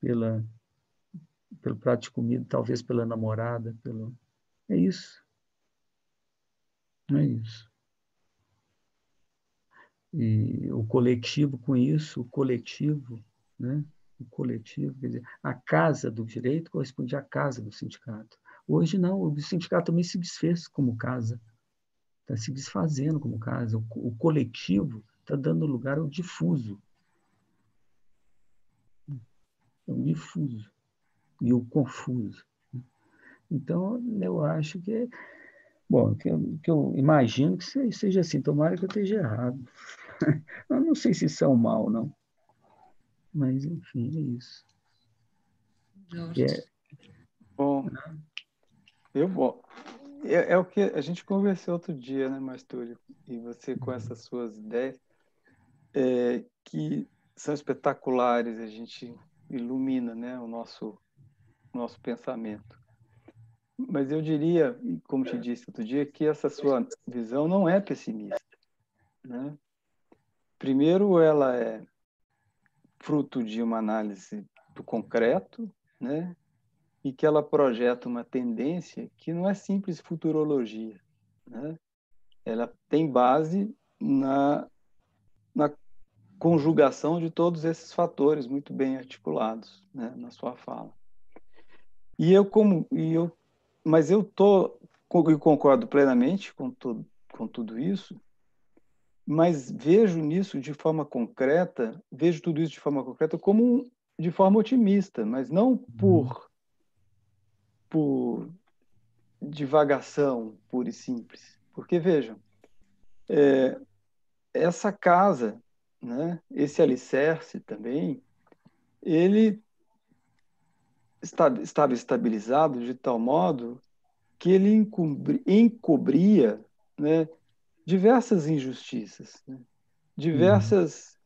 pela pelo prato de comida, talvez pela namorada, pelo é isso. É isso. E o coletivo com isso, o coletivo, né? O coletivo, quer dizer, a casa do direito corresponde à casa do sindicato. Hoje não, o sindicato também se desfez como casa, está se desfazendo como casa. O, o coletivo está dando lugar ao difuso. É um difuso e o confuso. Então, eu acho que, bom, que que eu imagino que seja assim, tomara que eu esteja errado. Eu não sei se isso é um mal, não. Mas, enfim, é isso. É... Bom, eu vou. É, é, o que a gente conversou outro dia, né, Mastúrio? E você com essas suas ideias, é, que são espetaculares, a gente ilumina né, o nosso, nosso pensamento. Mas eu diria, como te disse outro dia, que essa sua visão não é pessimista. Né? Primeiro, ela é fruto de uma análise do concreto, né? E que ela projeta uma tendência que não é simples futurologia, né? Ela tem base na, na conjugação de todos esses fatores muito bem articulados, né? Na sua fala. E eu como e eu, mas eu tô eu concordo plenamente com tudo com tudo isso mas vejo nisso de forma concreta, vejo tudo isso de forma concreta como de forma otimista, mas não por por divagação pura e simples. Porque vejam, é, essa casa, né, esse alicerce também, ele estava, estava estabilizado de tal modo que ele encobria né, diversas injustiças, né? diversas,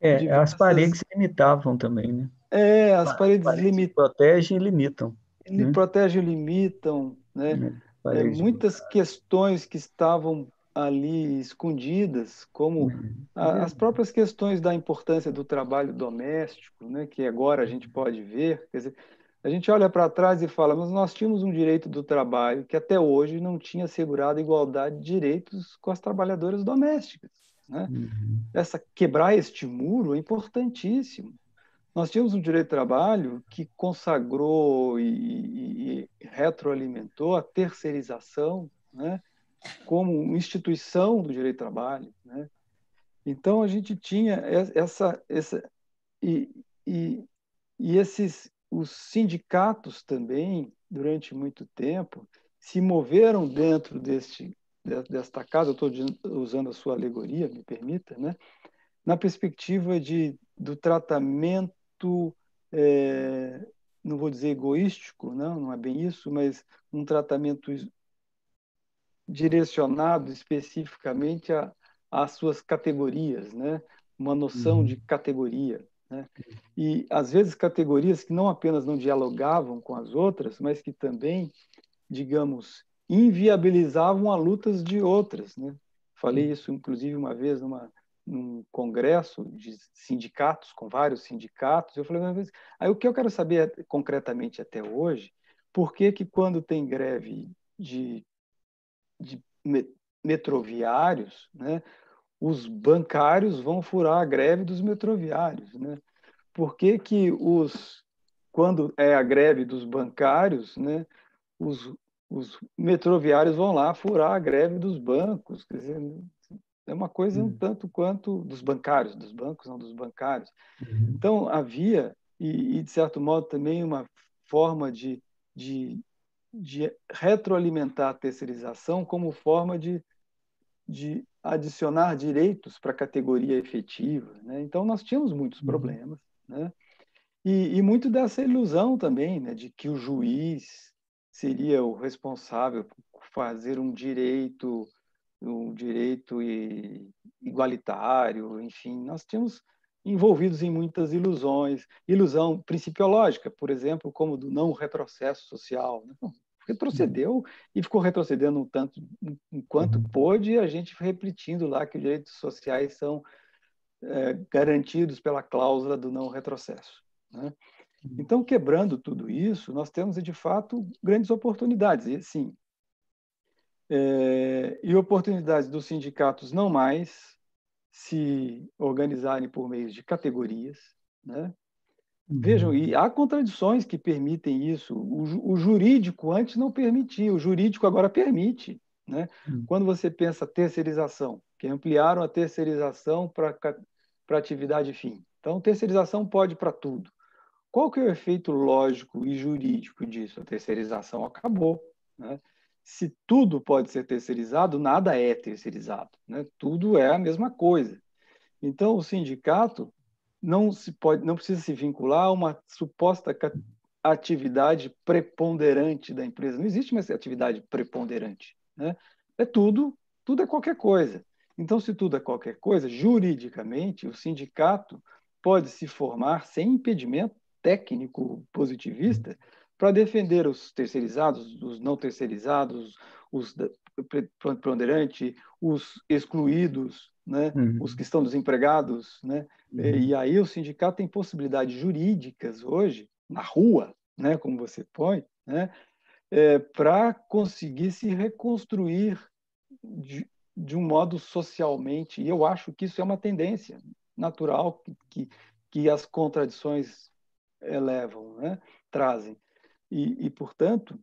é, diversas... As paredes limitavam também, né? É, as, paredes, paredes limitam. Protegem e limitam. Né? protegem e limitam, né? É, é muitas questões que estavam ali escondidas, como uhum. a, as próprias questões da importância do trabalho doméstico, né? Que agora a gente pode ver, quer dizer, a gente olha para trás e fala, mas nós tínhamos um direito do trabalho que até hoje não tinha assegurado igualdade de direitos com as trabalhadoras domésticas. Né? Uhum. Essa quebrar este muro é importantíssimo. Nós tínhamos um direito do trabalho que consagrou e, e, e retroalimentou a terceirização, né? como instituição do direito do trabalho, né? Então a gente tinha essa essa e, e, e esses os sindicatos também, durante muito tempo, se moveram dentro deste, desta casa, estou usando a sua alegoria, me permita, né? na perspectiva de, do tratamento, é, não vou dizer egoístico, não, não é bem isso, mas um tratamento direcionado especificamente às suas categorias, né? uma noção uhum. de categoria. Né? E, às vezes, categorias que não apenas não dialogavam com as outras, mas que também, digamos, inviabilizavam a lutas de outras. Né? Falei isso, inclusive, uma vez numa, num congresso de sindicatos, com vários sindicatos. Eu falei, mas, aí o que eu quero saber concretamente até hoje, por que, que quando tem greve de, de metroviários, né, os bancários vão furar a greve dos metroviários, né? Por que, que os quando é a greve dos bancários, né, os, os metroviários vão lá furar a greve dos bancos. Quer dizer, é uma coisa um uhum. tanto quanto dos bancários, dos bancos, não dos bancários. Uhum. Então, havia, e, e, de certo modo também uma forma de, de, de retroalimentar a terceirização como forma de, de adicionar direitos para a categoria efetiva. Né? Então, nós tínhamos muitos uhum. problemas. Né? E, e, muito dessa ilusão também, né, de que o juiz seria o responsável por fazer um direito um direito igualitário, enfim, nós tínhamos envolvidos em muitas ilusões, ilusão principiológica, por exemplo, como do não retrocesso social. Né? Retrocedeu e ficou retrocedendo um tanto enquanto uhum. pôde, a gente repetindo lá que os direitos sociais são é, garantidos pela cláusula do não retrocesso. Né? Uhum. Então, quebrando tudo isso, nós temos, de fato, grandes oportunidades. E, sim, é, e oportunidades dos sindicatos não mais se organizarem por meio de categorias. Né? Uhum. Vejam, e há contradições que permitem isso. O, o, jurídico antes não permitia, o jurídico agora permite. Né? Uhum. Quando você pensa terceirização, que ampliaram a terceirização para atividade fim. Então, terceirização pode para tudo. Qual que é o efeito lógico e jurídico disso? A terceirização acabou. Né? Se tudo pode ser terceirizado, nada é terceirizado. Né? Tudo é a mesma coisa. Então, o sindicato não se pode, não precisa se vincular a uma suposta atividade preponderante da empresa. Não existe mais atividade preponderante. Né? É tudo, tudo é qualquer coisa. Então, se tudo é qualquer coisa, juridicamente, o sindicato pode se formar sem impedimento técnico positivista para defender os terceirizados, os não terceirizados, os preponderantes, os excluídos, né? Uhum. os que estão desempregados. Né? Uhum. E aí o sindicato tem possibilidades jurídicas hoje, na rua, né? como você põe, né? É, para conseguir se reconstruir de, de, um modo socialmente. E eu acho que isso é uma tendência natural que, que, que as contradições elevam, né? trazem. E, e, portanto,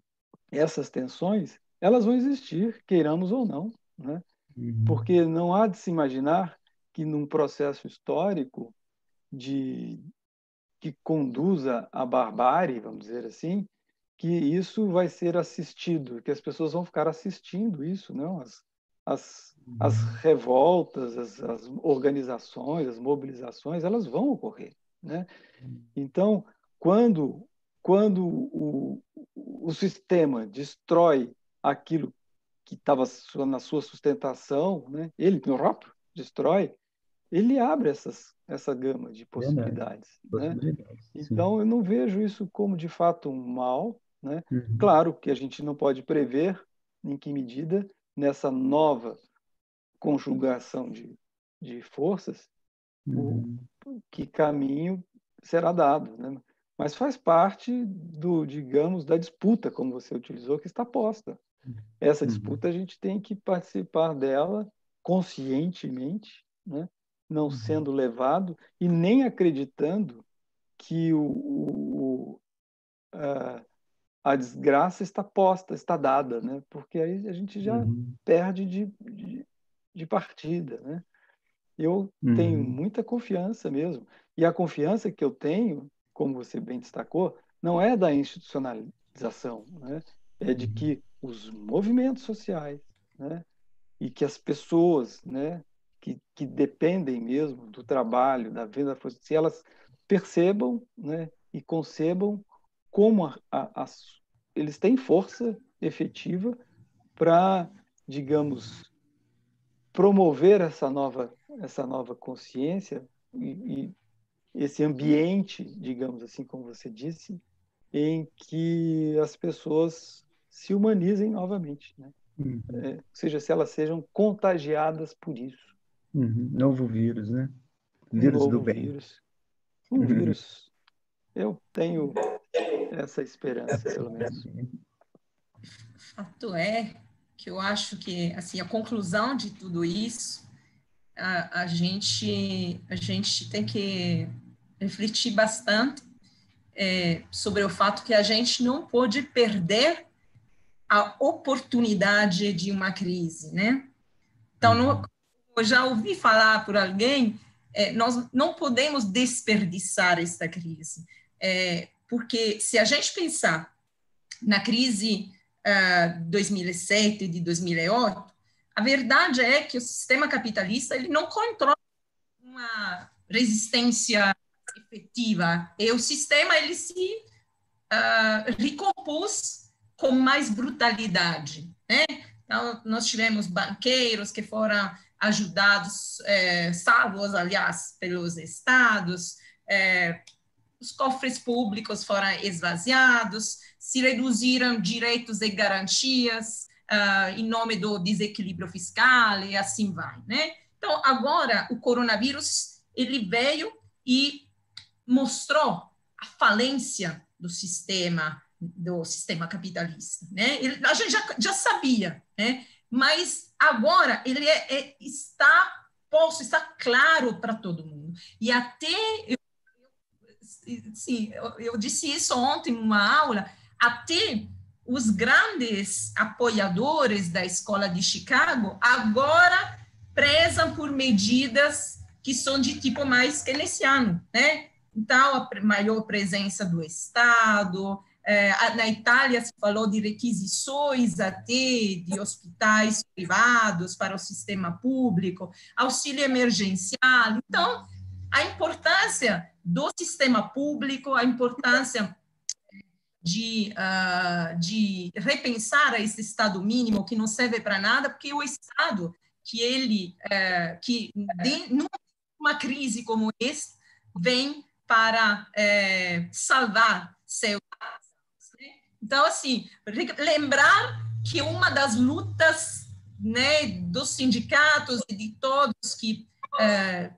essas tensões elas vão existir, queiramos ou não, né? Uhum. porque não há de se imaginar que num processo histórico de que conduza à barbárie, vamos dizer assim, que isso vai ser assistido, que as pessoas vão ficar assistindo isso, não? As, as, as uhum. revoltas, as, as organizações, as mobilizações, elas vão ocorrer, né? Uhum. Então, quando quando o, o sistema destrói aquilo que estava na sua sustentação, né? ele próprio destrói, ele abre essas, essa gama de possibilidades. Né? Então, eu não vejo isso como, de fato, um mal. Né? Uhum. Claro que a gente não pode prever em que medida, nessa nova conjugação de, de forças, uhum. o, que caminho será dado. Né? Mas faz parte do, digamos, da disputa, como você utilizou, que está posta. Essa uhum. disputa a gente tem que participar dela conscientemente, né? não uhum. sendo levado e nem acreditando que o, o a, a, desgraça está posta, está dada, né? porque aí a gente já uhum. perde de, de, de, partida. Né? Eu uhum. tenho muita confiança mesmo. E a confiança que eu tenho, como você bem destacou, não é da institucionalização, né? é de uhum. que os movimentos sociais, né? E que as pessoas, né? Que, que dependem mesmo do trabalho, da vida, se elas percebam, né? E concebam como a, a, a, eles têm força efetiva para, digamos, promover essa nova essa nova consciência e, e esse ambiente, digamos assim, como você disse, em que as pessoas se humanizem novamente, né? Uhum. É, ou seja, se elas sejam contagiadas por isso. Uhum. Novo vírus, né? Vírus um do bem. Vírus. Um uhum. vírus. Eu tenho essa esperança, pelo menos. Fato é que eu acho que assim a conclusão de tudo isso a, a gente a gente tem que refletir bastante é, sobre o fato que a gente não pode perder a oportunidade de uma crise, né? Então, não, eu já ouvi falar por alguém, é, nós não podemos desperdiçar esta crise, é, porque se a gente pensar na crise uh, 2007 de 2008, a verdade é que o sistema capitalista ele não controla uma resistência efetiva e o sistema ele se uh, recompôs com mais brutalidade, né? Então, nós tivemos banqueiros que foram ajudados, é, salvos, aliás, pelos estados, é, os cofres públicos foram esvaziados, se reduziram direitos e garantias uh, em nome do desequilíbrio fiscal e assim vai, né? Então, agora, o coronavírus, ele veio e mostrou a falência do sistema do sistema capitalista, né? Ele, a gente já, já sabia, né? Mas agora ele é, é, está posto, está claro para todo mundo. E até eu, sim, eu, eu disse isso ontem numa aula, até os grandes apoiadores da escola de Chicago agora prezam por medidas que são de tipo mais keynesiano, né? Então, a maior presença do Estado, na Itália se falou de requisições até de hospitais privados para o sistema público, auxílio emergencial. Então, a importância do sistema público, a importância de, uh, de repensar esse Estado mínimo que não serve para nada, porque o Estado que ele, uh, que de, numa crise como essa, vem para uh, salvar seus então, assim, lembrar que uma das lutas né, dos sindicatos e de todos que é,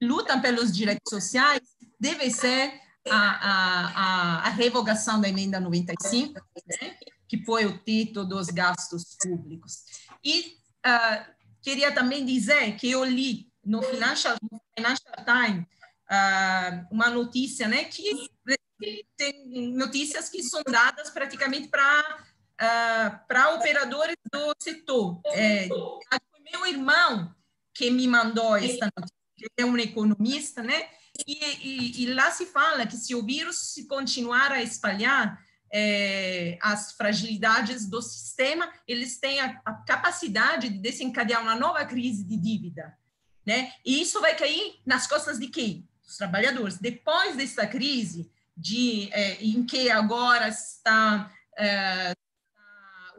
lutam pelos direitos sociais deve ser a, a, a, revogação da emenda 95, né, que foi o título dos gastos públicos. E uh, queria também dizer que eu li no Financial, no Financial Times uh, uma notícia né, que tem notícias que são dadas praticamente para uh, ah, para operadores do setor. É, meu irmão que me mandou esta notícia, ele é um economista, né? E, e, e, lá se fala que se o vírus continuar a espalhar, é, as fragilidades do sistema, eles têm a, a, capacidade de desencadear uma nova crise de dívida, né? E isso vai cair nas costas de quem? Os trabalhadores. Depois dessa crise, de, é, em que agora está é,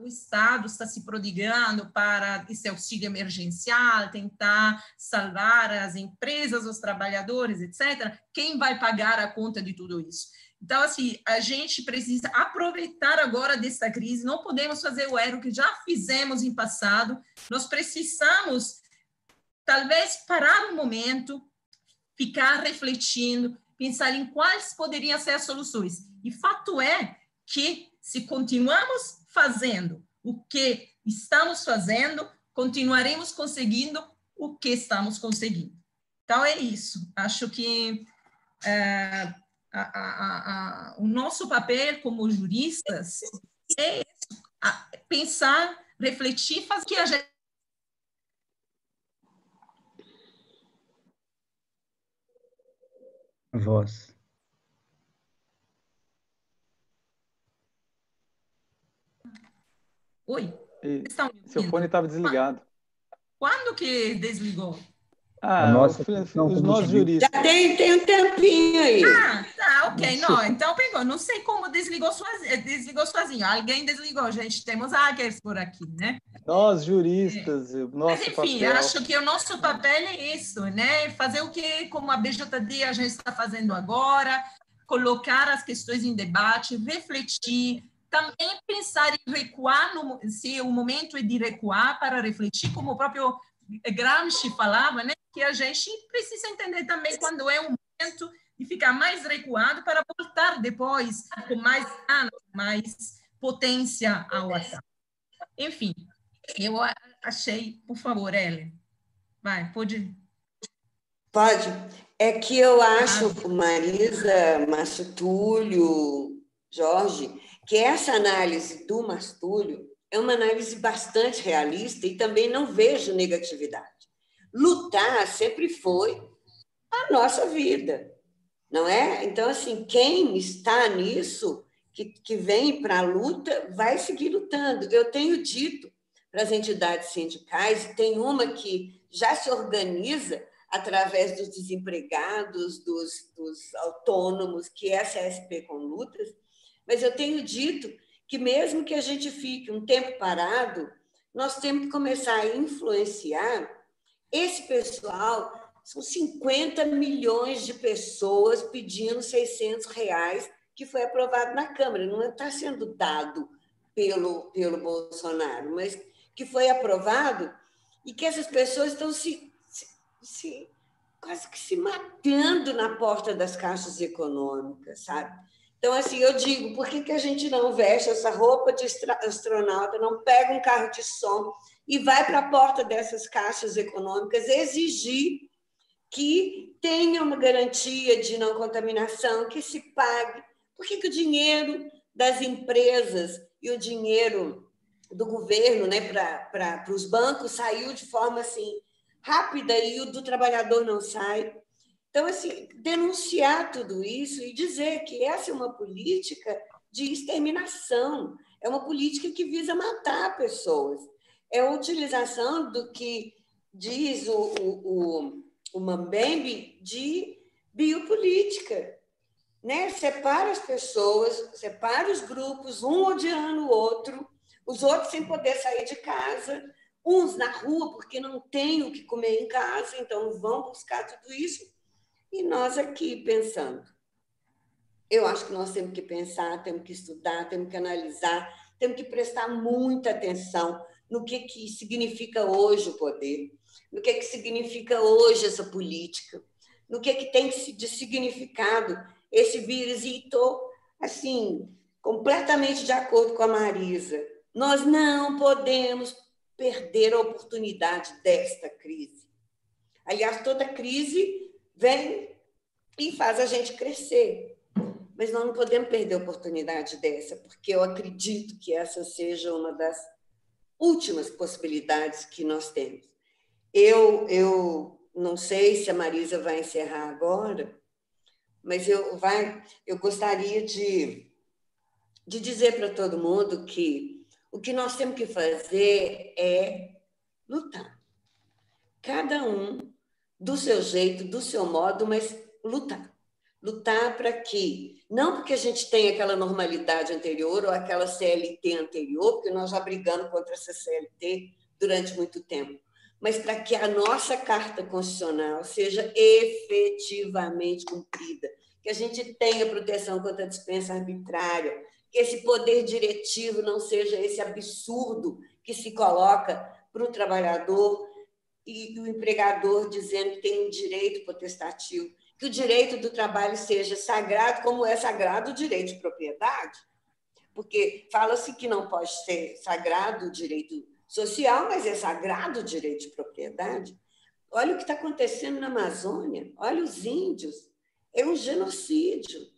o Estado está se prodigando para esse auxílio emergencial, tentar salvar as empresas, os trabalhadores, etc. Quem vai pagar a conta de tudo isso? Então, assim, a gente precisa aproveitar agora dessa crise, não podemos fazer o erro que já fizemos em passado, nós precisamos, talvez, parar um momento, ficar refletindo, pensar em quais poderiam ser as soluções. E fato é que, se continuamos fazendo o que estamos fazendo, continuaremos conseguindo o que estamos conseguindo. Então, é isso. Acho que é, a, a, a, o nosso papel como juristas é pensar, refletir, fazer o que a gente voz. Oi? seu fone estava desligado. Quando que desligou? Ah, nossa, os nossos juristas. Já tem, tem um tempinho aí. Ah, tá, ok. Não, então pegou. Não sei como desligou sozinho. Desligou sozinho. Alguém desligou, gente. Temos hackers por aqui, né? Nós, juristas, é. nosso Mas, enfim, papel. acho que o nosso papel é isso, né? Fazer o que, como a BJD a gente está fazendo agora, colocar as questões em debate, refletir, também pensar em recuar, no, se o momento é de recuar para refletir, como o próprio Gramsci falava, né? Que a gente precisa entender também quando é um momento de ficar mais recuado para voltar depois com mais mais potência ao ataque. Enfim, eu achei, por favor, Ellen, vai, pode. Pode. É que eu acho, Marisa, Márcio Túlio, Jorge, que essa análise do Mastúlio é uma análise bastante realista e também não vejo negatividade. Lutar sempre foi a nossa vida, não é? Então, assim, quem está nisso, que, que vem para a luta, vai seguir lutando. Eu tenho dito para as entidades sindicais, e tem uma que já se organiza através dos desempregados, dos, dos autônomos, que é a CSP com lutas, mas eu tenho dito que, mesmo que a gente fique um tempo parado, nós temos que começar a influenciar esse pessoal. São 50 milhões de pessoas pedindo 600 reais, que foi aprovado na Câmara. Não está sendo dado pelo, pelo Bolsonaro, mas que foi aprovado e que essas pessoas estão se, se, se quase que se matando na porta das caixas econômicas, sabe? Então, assim, eu digo, por que, que a gente não veste essa roupa de astronauta, não pega um carro de som e vai para a porta dessas caixas econômicas exigir que tenha uma garantia de não contaminação, que se pague? Por que, que o dinheiro das empresas e o dinheiro do governo né, para os bancos saiu de forma assim rápida e o do trabalhador não sai? Então, assim, denunciar tudo isso e dizer que essa é uma política de exterminação, é uma política que visa matar pessoas. É a utilização do que diz o, o, o, o Mambembe de biopolítica. Né? Separa as pessoas, separa os grupos, um odiando o outro, os outros sem poder sair de casa, uns na rua porque não têm o que comer em casa, então vão buscar tudo isso e nós aqui pensando. Eu acho que nós temos que pensar, temos que estudar, temos que analisar, temos que prestar muita atenção no que, que significa hoje o poder, no que, que significa hoje essa política, no que, que tem de significado esse vírus. E estou, assim, completamente de acordo com a Marisa. Nós não podemos perder a oportunidade desta crise. Aliás, toda crise vem e faz a gente crescer. Mas nós não podemos perder a oportunidade dessa, porque eu acredito que essa seja uma das últimas possibilidades que nós temos. Eu, eu não sei se a Marisa vai encerrar agora, mas eu, vai, eu gostaria de, de dizer para todo mundo que o que nós temos que fazer é lutar. Cada um do seu jeito, do seu modo, mas lutar. Lutar para que, não porque a gente tem aquela normalidade anterior ou aquela CLT anterior, porque nós já brigamos contra essa CLT durante muito tempo, mas para que a nossa Carta Constitucional seja efetivamente cumprida, que a gente tenha proteção contra a dispensa arbitrária, que esse poder diretivo não seja esse absurdo que se coloca para o trabalhador e o empregador dizendo que tem um direito potestativo, que o direito do trabalho seja sagrado, como é sagrado o direito de propriedade, porque fala-se que não pode ser sagrado o direito social, mas é sagrado o direito de propriedade. Olha o que está acontecendo na Amazônia, olha os índios, é um genocídio.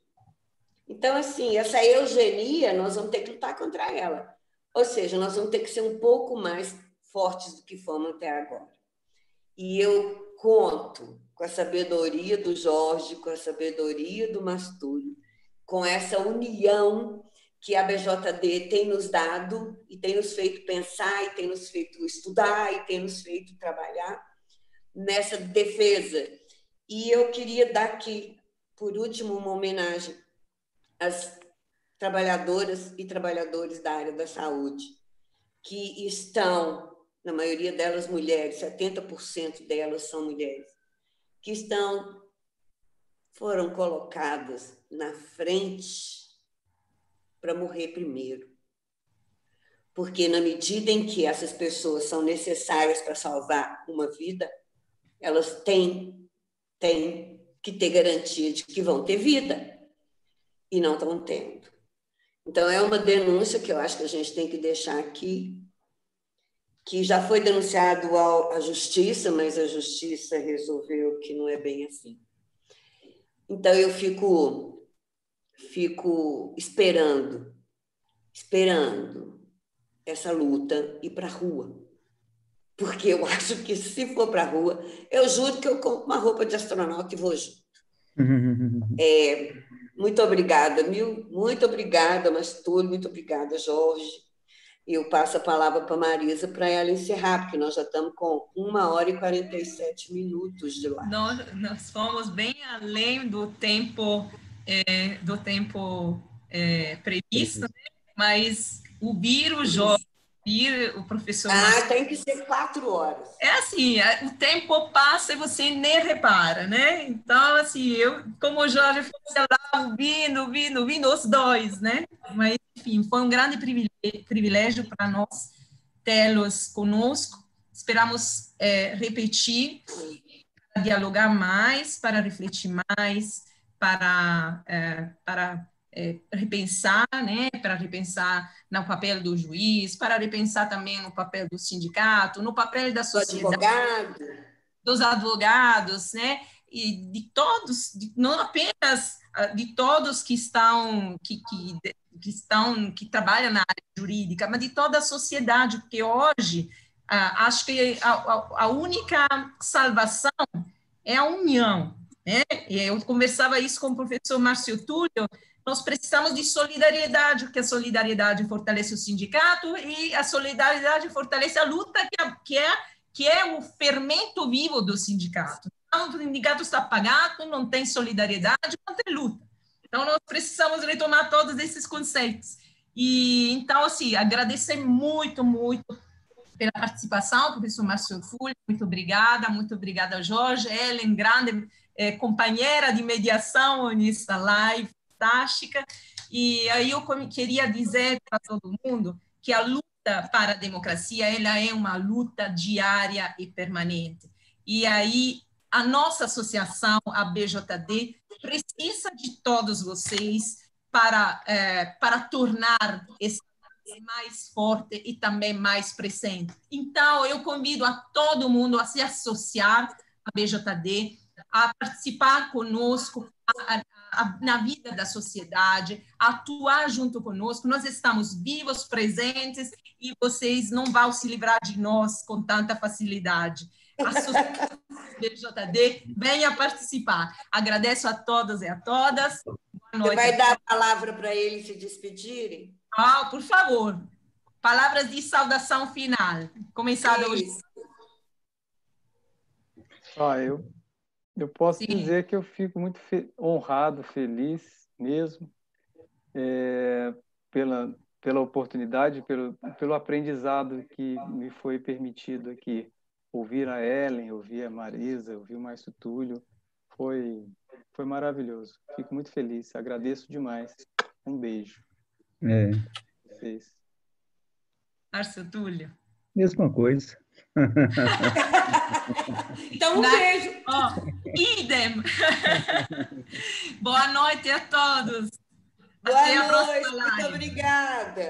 Então, assim, essa eugenia, nós vamos ter que lutar contra ela. Ou seja, nós vamos ter que ser um pouco mais fortes do que fomos até agora. E eu conto com a sabedoria do Jorge, com a sabedoria do Mastúrio, com essa união que a BJD tem nos dado e tem nos feito pensar, e tem nos feito estudar, e tem nos feito trabalhar nessa defesa. E eu queria dar aqui, por último, uma homenagem às trabalhadoras e trabalhadores da área da saúde, que estão na maioria delas mulheres, 70% delas são mulheres, que estão foram colocadas na frente para morrer primeiro. Porque na medida em que essas pessoas são necessárias para salvar uma vida, elas têm, têm que ter garantia de que vão ter vida e não estão tendo. Então é uma denúncia que eu acho que a gente tem que deixar aqui que já foi denunciado à justiça, mas a justiça resolveu que não é bem assim. Então eu fico, fico esperando, esperando essa luta ir para a rua. Porque eu acho que se for para a rua, eu juro que eu compro uma roupa de astronauta e vou junto. É, muito obrigada, mil, muito obrigada, Mastúlio, muito obrigada, Jorge. E eu passo a palavra para a Marisa para ela encerrar, porque nós já estamos com uma hora e 47 minutos de live. Nós, nós fomos bem além do tempo, é, do tempo é, previsto, né? mas o vírus, Jorge, ouvir o professor. Ah, tem que ser quatro horas. É assim, é, o tempo passa e você nem repara, né? Então, assim, eu, como o Jorge foi lá, ouvindo, ouvindo, ouvindo, os dois, né? Mas, enfim, foi um grande privilégio para nós tê-los conosco. Esperamos é, repetir, para dialogar mais, para refletir mais, para, é, para é, repensar, né, para repensar no papel do juiz, para repensar também no papel do sindicato, no papel da sociedade, advogado. dos advogados, né, e de todos, de, não apenas ah, de todos que estão que, que, que, estão que trabalham na área jurídica, mas de toda a sociedade, porque hoje ah, acho que a, a, única salvação é a união. Né? E eu conversava isso com o professor Márcio Túlio, nós precisamos de solidariedade, porque a solidariedade fortalece o sindicato e a solidariedade fortalece a luta, que é, que é, que é o fermento vivo do sindicato. Então, o sindicato está apagado, não tem solidariedade, não tem luta. Então, nós precisamos retomar todos esses conceitos. E, então, assim, agradecer muito, muito pela participação, professor Márcio Fulho, muito obrigada, muito obrigada, Jorge, Ellen, grande eh, companheira de mediação nesta live, fantástica. E aí eu queria dizer para todo mundo que a luta para a democracia ela é uma luta diária e permanente. E aí a nossa associação, a BJD, precisa de todos vocês para, é, para tornar esse mais forte e também mais presente. Então, eu convido a todo mundo a se associar à BJD, a participar conosco, a, a, na vida da sociedade, atuar junto conosco. Nós estamos vivos, presentes e vocês não vão se livrar de nós com tanta facilidade. A BJD, venha participar. Agradeço a todos e a todas. Você vai dar a palavra para eles se despedirem? Ah, por favor. Palavras de saudação final. Começada hoje. Ah, eu eu posso Sim. dizer que eu fico muito fe honrado, feliz mesmo, é, pela, pela oportunidade, pelo, pelo aprendizado que me foi permitido aqui. Ouvir a Ellen, ouvir a Marisa, ouvir o Maestro Túlio, foi, foi maravilhoso. Fico muito feliz, agradeço demais. Um beijo. É. Vocês. Márcio Túlio. Mesma coisa. Então, um Na... beijo. Oh, idem. Boa noite a todos. Boa Até noite, muito obrigada.